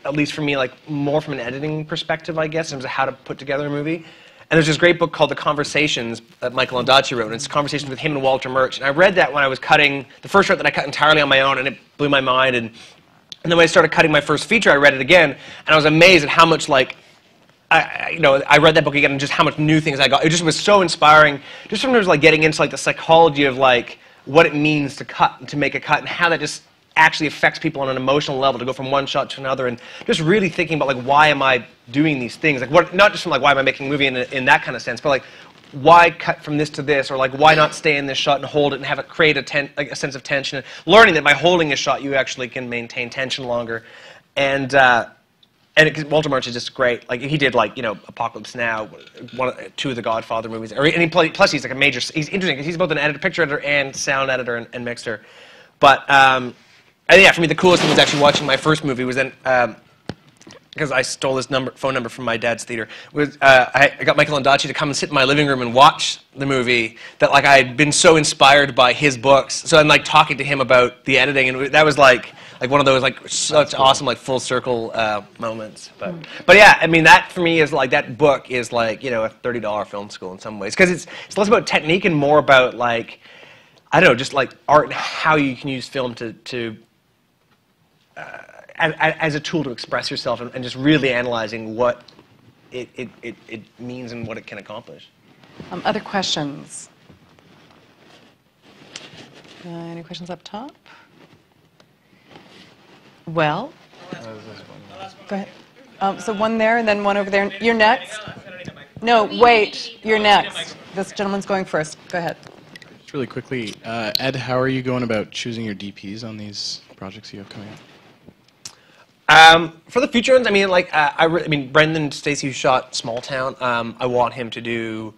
at least for me, like more from an editing perspective, I guess, in terms of how to put together a movie. And there's this great book called The Conversations that Michael Ondaatje wrote, and it's conversations with him and Walter Murch. And I read that when I was cutting the first short that I cut entirely on my own, and it blew my mind. And, and then when I started cutting my first feature, I read it again, and I was amazed at how much like I, you know, I read that book again and just how much new things I got. It just was so inspiring. Just sometimes like getting into like the psychology of like what it means to cut and to make a cut and how that just actually affects people on an emotional level to go from one shot to another and just really thinking about like why am I doing these things? Like what not just from like why am I making a movie in, in that kind of sense, but like why cut from this to this or like why not stay in this shot and hold it and have it create a, ten, like, a sense of tension and learning that by holding a shot you actually can maintain tension longer and uh, and it, Walter Murch is just great. Like he did like you know Apocalypse Now, one two of the Godfather movies, or, and he play, plus he's like a major. He's interesting because he's both an editor, picture editor, and sound editor and, and mixer. But um, and yeah, for me the coolest thing was actually watching my first movie was then. Um, because I stole his number, phone number from my dad's theater. Was uh, I, I got Michael Ondaatje to come and sit in my living room and watch the movie. That like I had been so inspired by his books. So I'm like talking to him about the editing, and that was like like one of those like such awesome like full circle uh, moments. But but yeah, I mean that for me is like that book is like you know a thirty dollar film school in some ways because it's it's less about technique and more about like I don't know just like art and how you can use film to to as, as a tool to express yourself and, and just really analyzing what it, it, it, it means and what it can accomplish. Um, other questions? Uh, any questions up top? Well, go ahead. Um, so one there and then one over there. You're next. No, wait. You're next. This gentleman's going first. Go ahead. Just really quickly, uh, Ed, how are you going about choosing your DPs on these projects you have coming up? Um, for the future ones, I mean, like, uh, I, I mean, Brendan Steacy, who shot Small Town, um, I want him to do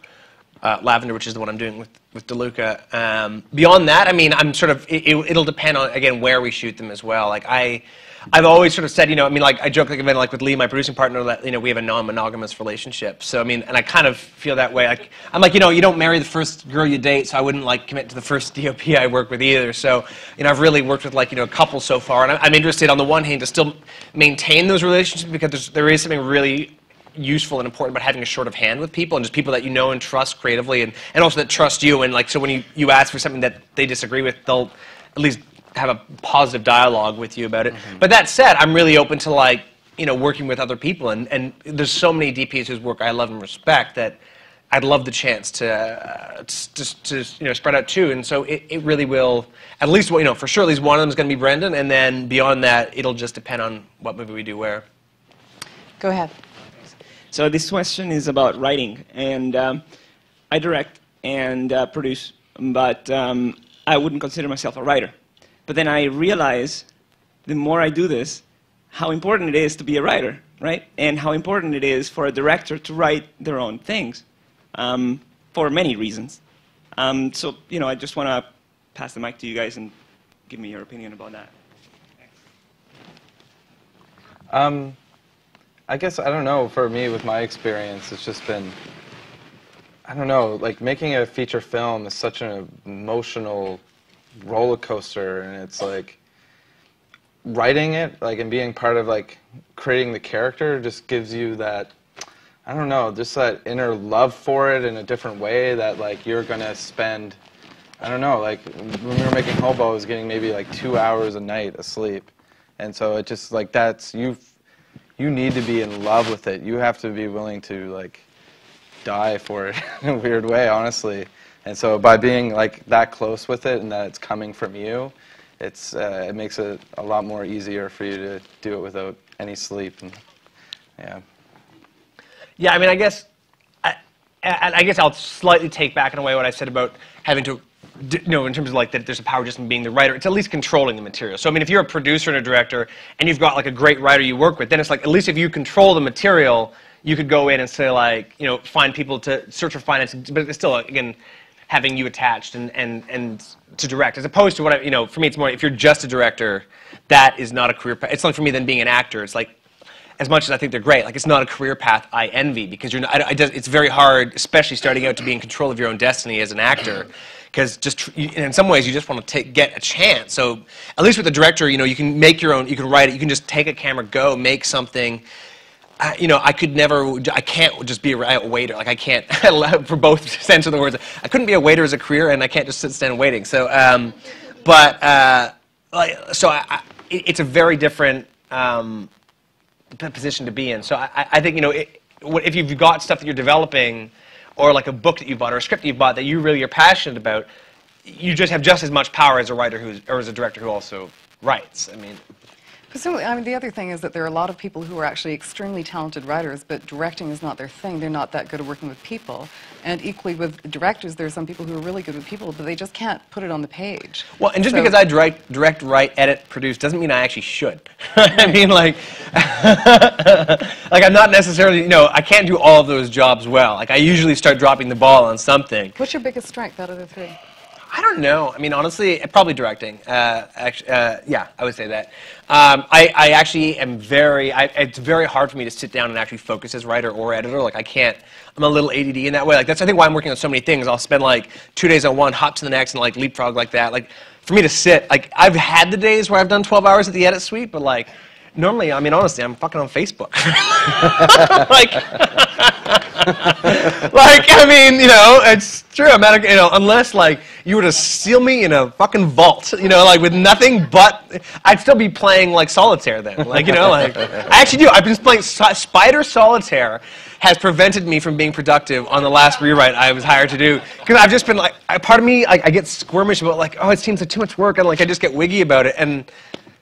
uh, Lavender, which is the one I'm doing with with DeLuca. Um, beyond that, I mean, I'm sort of it, it, it'll depend on again where we shoot them as well. Like I. I've always sort of said, you know, I mean, like I joke like, like with Lee, my producing partner, that you know we have a non-monogamous relationship. So I mean, and I kind of feel that way. Like, I'm like, you know, you don't marry the first girl you date, so I wouldn't like commit to the first DOP I work with either. So you know, I've really worked with like you know a couple so far, and I'm interested on the one hand to still maintain those relationships because there is something really useful and important about having a short of hand with people and just people that you know and trust creatively and, and also that trust you and like so when you, you ask for something that they disagree with they'll at least have a positive dialogue with you about it Mm-hmm. but that said i'm really open to like you know working with other people and, and there's so many dps whose work i love and respect that i'd love the chance to uh, just to, you know spread out too and so it, it really will at least you know for sure at least one of them is going to be brendan and then beyond that it'll just depend on what movie we do where Go ahead. So this question is about writing, and um, I direct and uh, produce, but um, I wouldn't consider myself a writer. But then I realize, the more I do this, how important it is to be a writer, right? And how important it is for a director to write their own things, um, for many reasons. Um, so you know, I just want to pass the mic to you guys and give me your opinion about that. Um, I guess I don't know. For me, with my experience, it's just been. I don't know. Like making a feature film is such an emotional roller coaster, and it's like writing it, like and being part of like creating the character, just gives you that. I don't know, just that inner love for it in a different way that like you're gonna spend. I don't know, like when we were making Hobo, I was getting maybe like two hours a night of sleep, and so it just like that's you. You need to be in love with it. You have to be willing to like die for it in a weird way, honestly. And so by being like that close with it and that it's coming from you, it's uh, it makes it a lot more easier for you to do it without any sleep. And yeah. Yeah, I mean, I guess, I, I, guess I'll slightly take back in a way what I said about having to, you know, in terms of like that there's a power just in being the writer. It's at least controlling the material. So I mean, if you're a producer and a director, and you've got like a great writer you work with, then it's like at least if you control the material, you could go in and say like, you know, find people to search for finance, but it's still again having you attached and and and to direct, as opposed to what I, you know, for me it's more if you're just a director, that is not a career path. It's like for me than being an actor. It's like as much as I think they're great, like it's not a career path I envy because you're not, I, I, it's very hard, especially starting out, to be in control of your own destiny as an actor. Because just in some ways you just want to take, get a chance. So at least with the director, you know, you can make your own, you can write it, you can just take a camera, go make something. I, you know, I could never, I can't just be a, waiter. Like I can't, for both sense of the words, I couldn't be a waiter as a career, and I can't just sit stand waiting. So, um, but uh, like, so I, I, it's a very different. Um, position to be in. So I, I- think you know it, if you've got stuff that you're developing, or like a book that you bought or a script that you bought that you really are passionate about, you just have just as much power as a writer who's or as a director who also writes. I mean, Presumably, I mean, the other thing is that there are a lot of people who are actually extremely talented writers, but directing is not their thing. They're not that good at working with people. And equally with directors, there are some people who are really good with people, but they just can't put it on the page. Well, and just So- because I direct, direct, write, edit, produce doesn't mean I actually should. I mean, like, like I'm not necessarily, you know, I can't do all of those jobs well. Like, I usually start dropping the ball on something. What's your biggest strength out of the three? I don't know. I mean, honestly, probably directing. Uh, actually, uh, yeah, I would say that. Um, I, I actually am very. I, it's very hard for me to sit down and actually focus as writer or editor. Like, I can't. I'm a little ADD in that way. Like, that's I think why I'm working on so many things. I'll spend like two days on one, hop to the next, and like leapfrog like that. Like, for me to sit. Like, I've had the days where I've done 12 hours at the edit suite, but like. Normally, I mean, honestly, I'm fucking on Facebook. like, like, I mean, you know, it's true. I'm not, you know, unless like you were to seal me in a fucking vault, you know, like with nothing but, I'd still be playing like solitaire then. Like, you know, like I actually do. I've been playing Spider Solitaire. Has prevented me from being productive on the last rewrite I was hired to do because I've just been like, I, part of me, like, I get squirmish about like, oh, it seems like too much work, and like I just get wiggy about it, and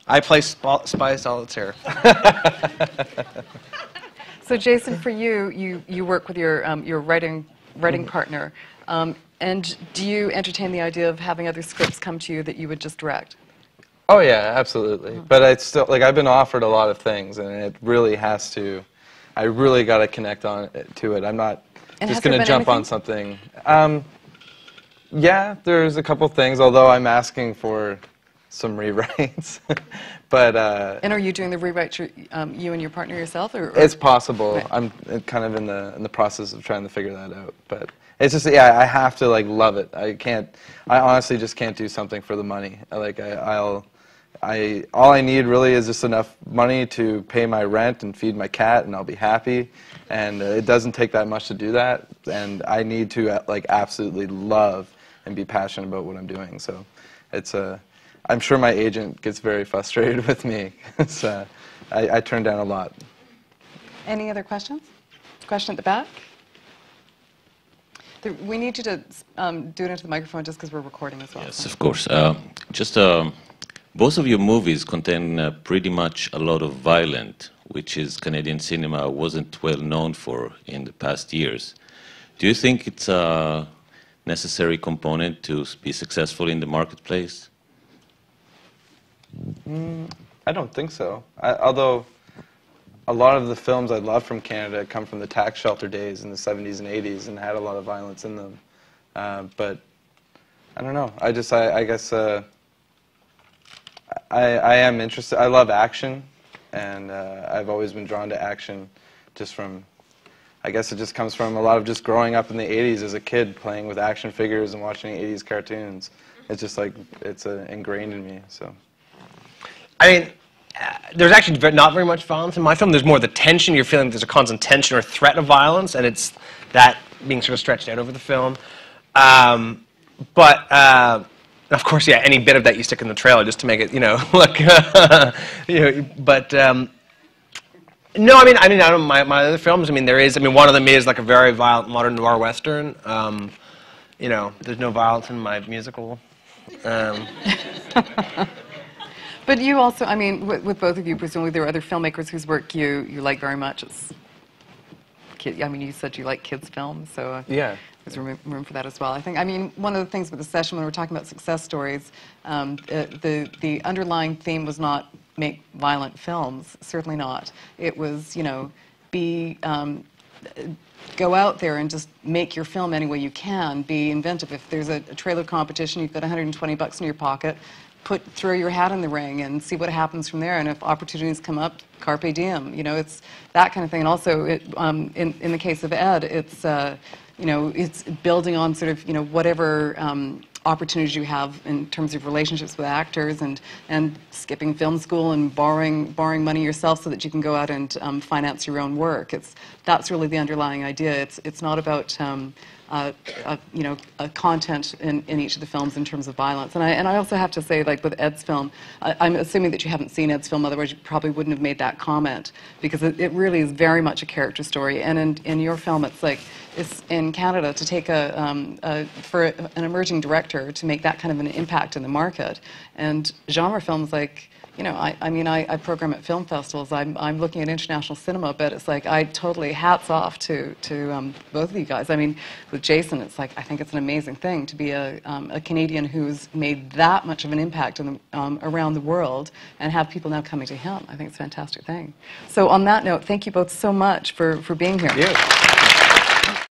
I play sp- Spy Solitaire. So, Jason, for you, you, you work with your, um, your writing, writing partner. Um, and do you entertain the idea of having other scripts come to you that you would just direct? Oh yeah, absolutely. But I still like I've been offered a lot of things, and it really has to. I really got to connect on it, to it. I'm not And just going to jump on something. Um, yeah, there's a couple things. Although I'm asking for some rewrites, but uh, And are you doing the rewrite, um, you and your partner yourself? Or, or- it's possible. Right. I'm uh, kind of in the in the process of trying to figure that out. But it's just yeah, I have to like love it. I can't. I honestly just can't do something for the money. Like I, I'll. I all I need really is just enough money to pay my rent and feed my cat, and I'll be happy. And uh, it doesn't take that much to do that. And I need to uh, like absolutely love and be passionate about what I'm doing. So, it's a. I'm sure my agent gets very frustrated with me. it's, uh, I, I turn down a lot. Any other questions? Question at the back? The- We need you to um, do it into the microphone just because we're recording as well. Yes, of course. Uh, just um, both of your movies contain uh, pretty much a lot of violent, which is Canadian cinema wasn't well known for in the past years. Do you think it's a necessary component to be successful in the marketplace? Mm, I don't think so. I, although a lot of the films I love from Canada come from the tax shelter days in the 70s and 80s and had a lot of violence in them. Uh, but I don't know. I just, I, I guess, uh, I, I am interested. I love action, and uh, I've always been drawn to action just from, I guess it just comes from a lot of just growing up in the 80s as a kid playing with action figures and watching 80s cartoons. It's just like, it's uh, ingrained in me, so. I mean, uh, there's actually not very much violence in my film. There's more the tension. You're feeling there's a constant tension or threat of violence, and it's that being sort of stretched out over the film. Um, but uh, of course, yeah, any bit of that you stick in the trailer just to make it, you know, look. you know, but um, no, I mean, I mean, I don't, my my other films. I mean, there is. I mean, one of them is like a very violent modern noir western. Um, you know, there's no violence in my musical. But you also, I mean, with, with both of you, presumably there are other filmmakers whose work you, you like very much. It's, kid, I mean, you said you like kids' films, so uh, Yeah. there's room, room for that as well. I think, I mean, one of the things with the session when we're talking about success stories, um, uh, the, the underlying theme was not make violent films, certainly not. It was, you know, be, um, go out there and just make your film any way you can. Be inventive. If there's a, a trailer competition, you've got 120 bucks in your pocket. Put throw your hat in the ring and see what happens from there. And if opportunities come up, carpe diem. You know, it's that kind of thing. And also, it, um, in in the case of Ed, it's uh, you know, it's building on sort of you know whatever. Um, opportunities you have in terms of relationships with actors and, and skipping film school and borrowing, borrowing money yourself so that you can go out and um, finance your own work. It's, that's really the underlying idea. It's, it's not about um, you know, content in, in each of the films in terms of violence. And I, and I also have to say, like with Ed's film, I, I'm assuming that you haven't seen Ed's film, otherwise you probably wouldn't have made that comment, because it, it really is very much a character story. And in, in your film, it's like, it's in Canada to take a, um, a for an emerging director to make that kind of an impact in the market. And genre films like you know, I, I mean, I, I program at film festivals. I'm, I'm looking at international cinema, but it's like I totally hats off to to um, both of you guys. I mean, with Jason, it's like I think it's an amazing thing to be a, um, a Canadian who's made that much of an impact the, um, around the world and have people now coming to him. I think it's a fantastic thing. So on that note, thank you both so much for for being here. You.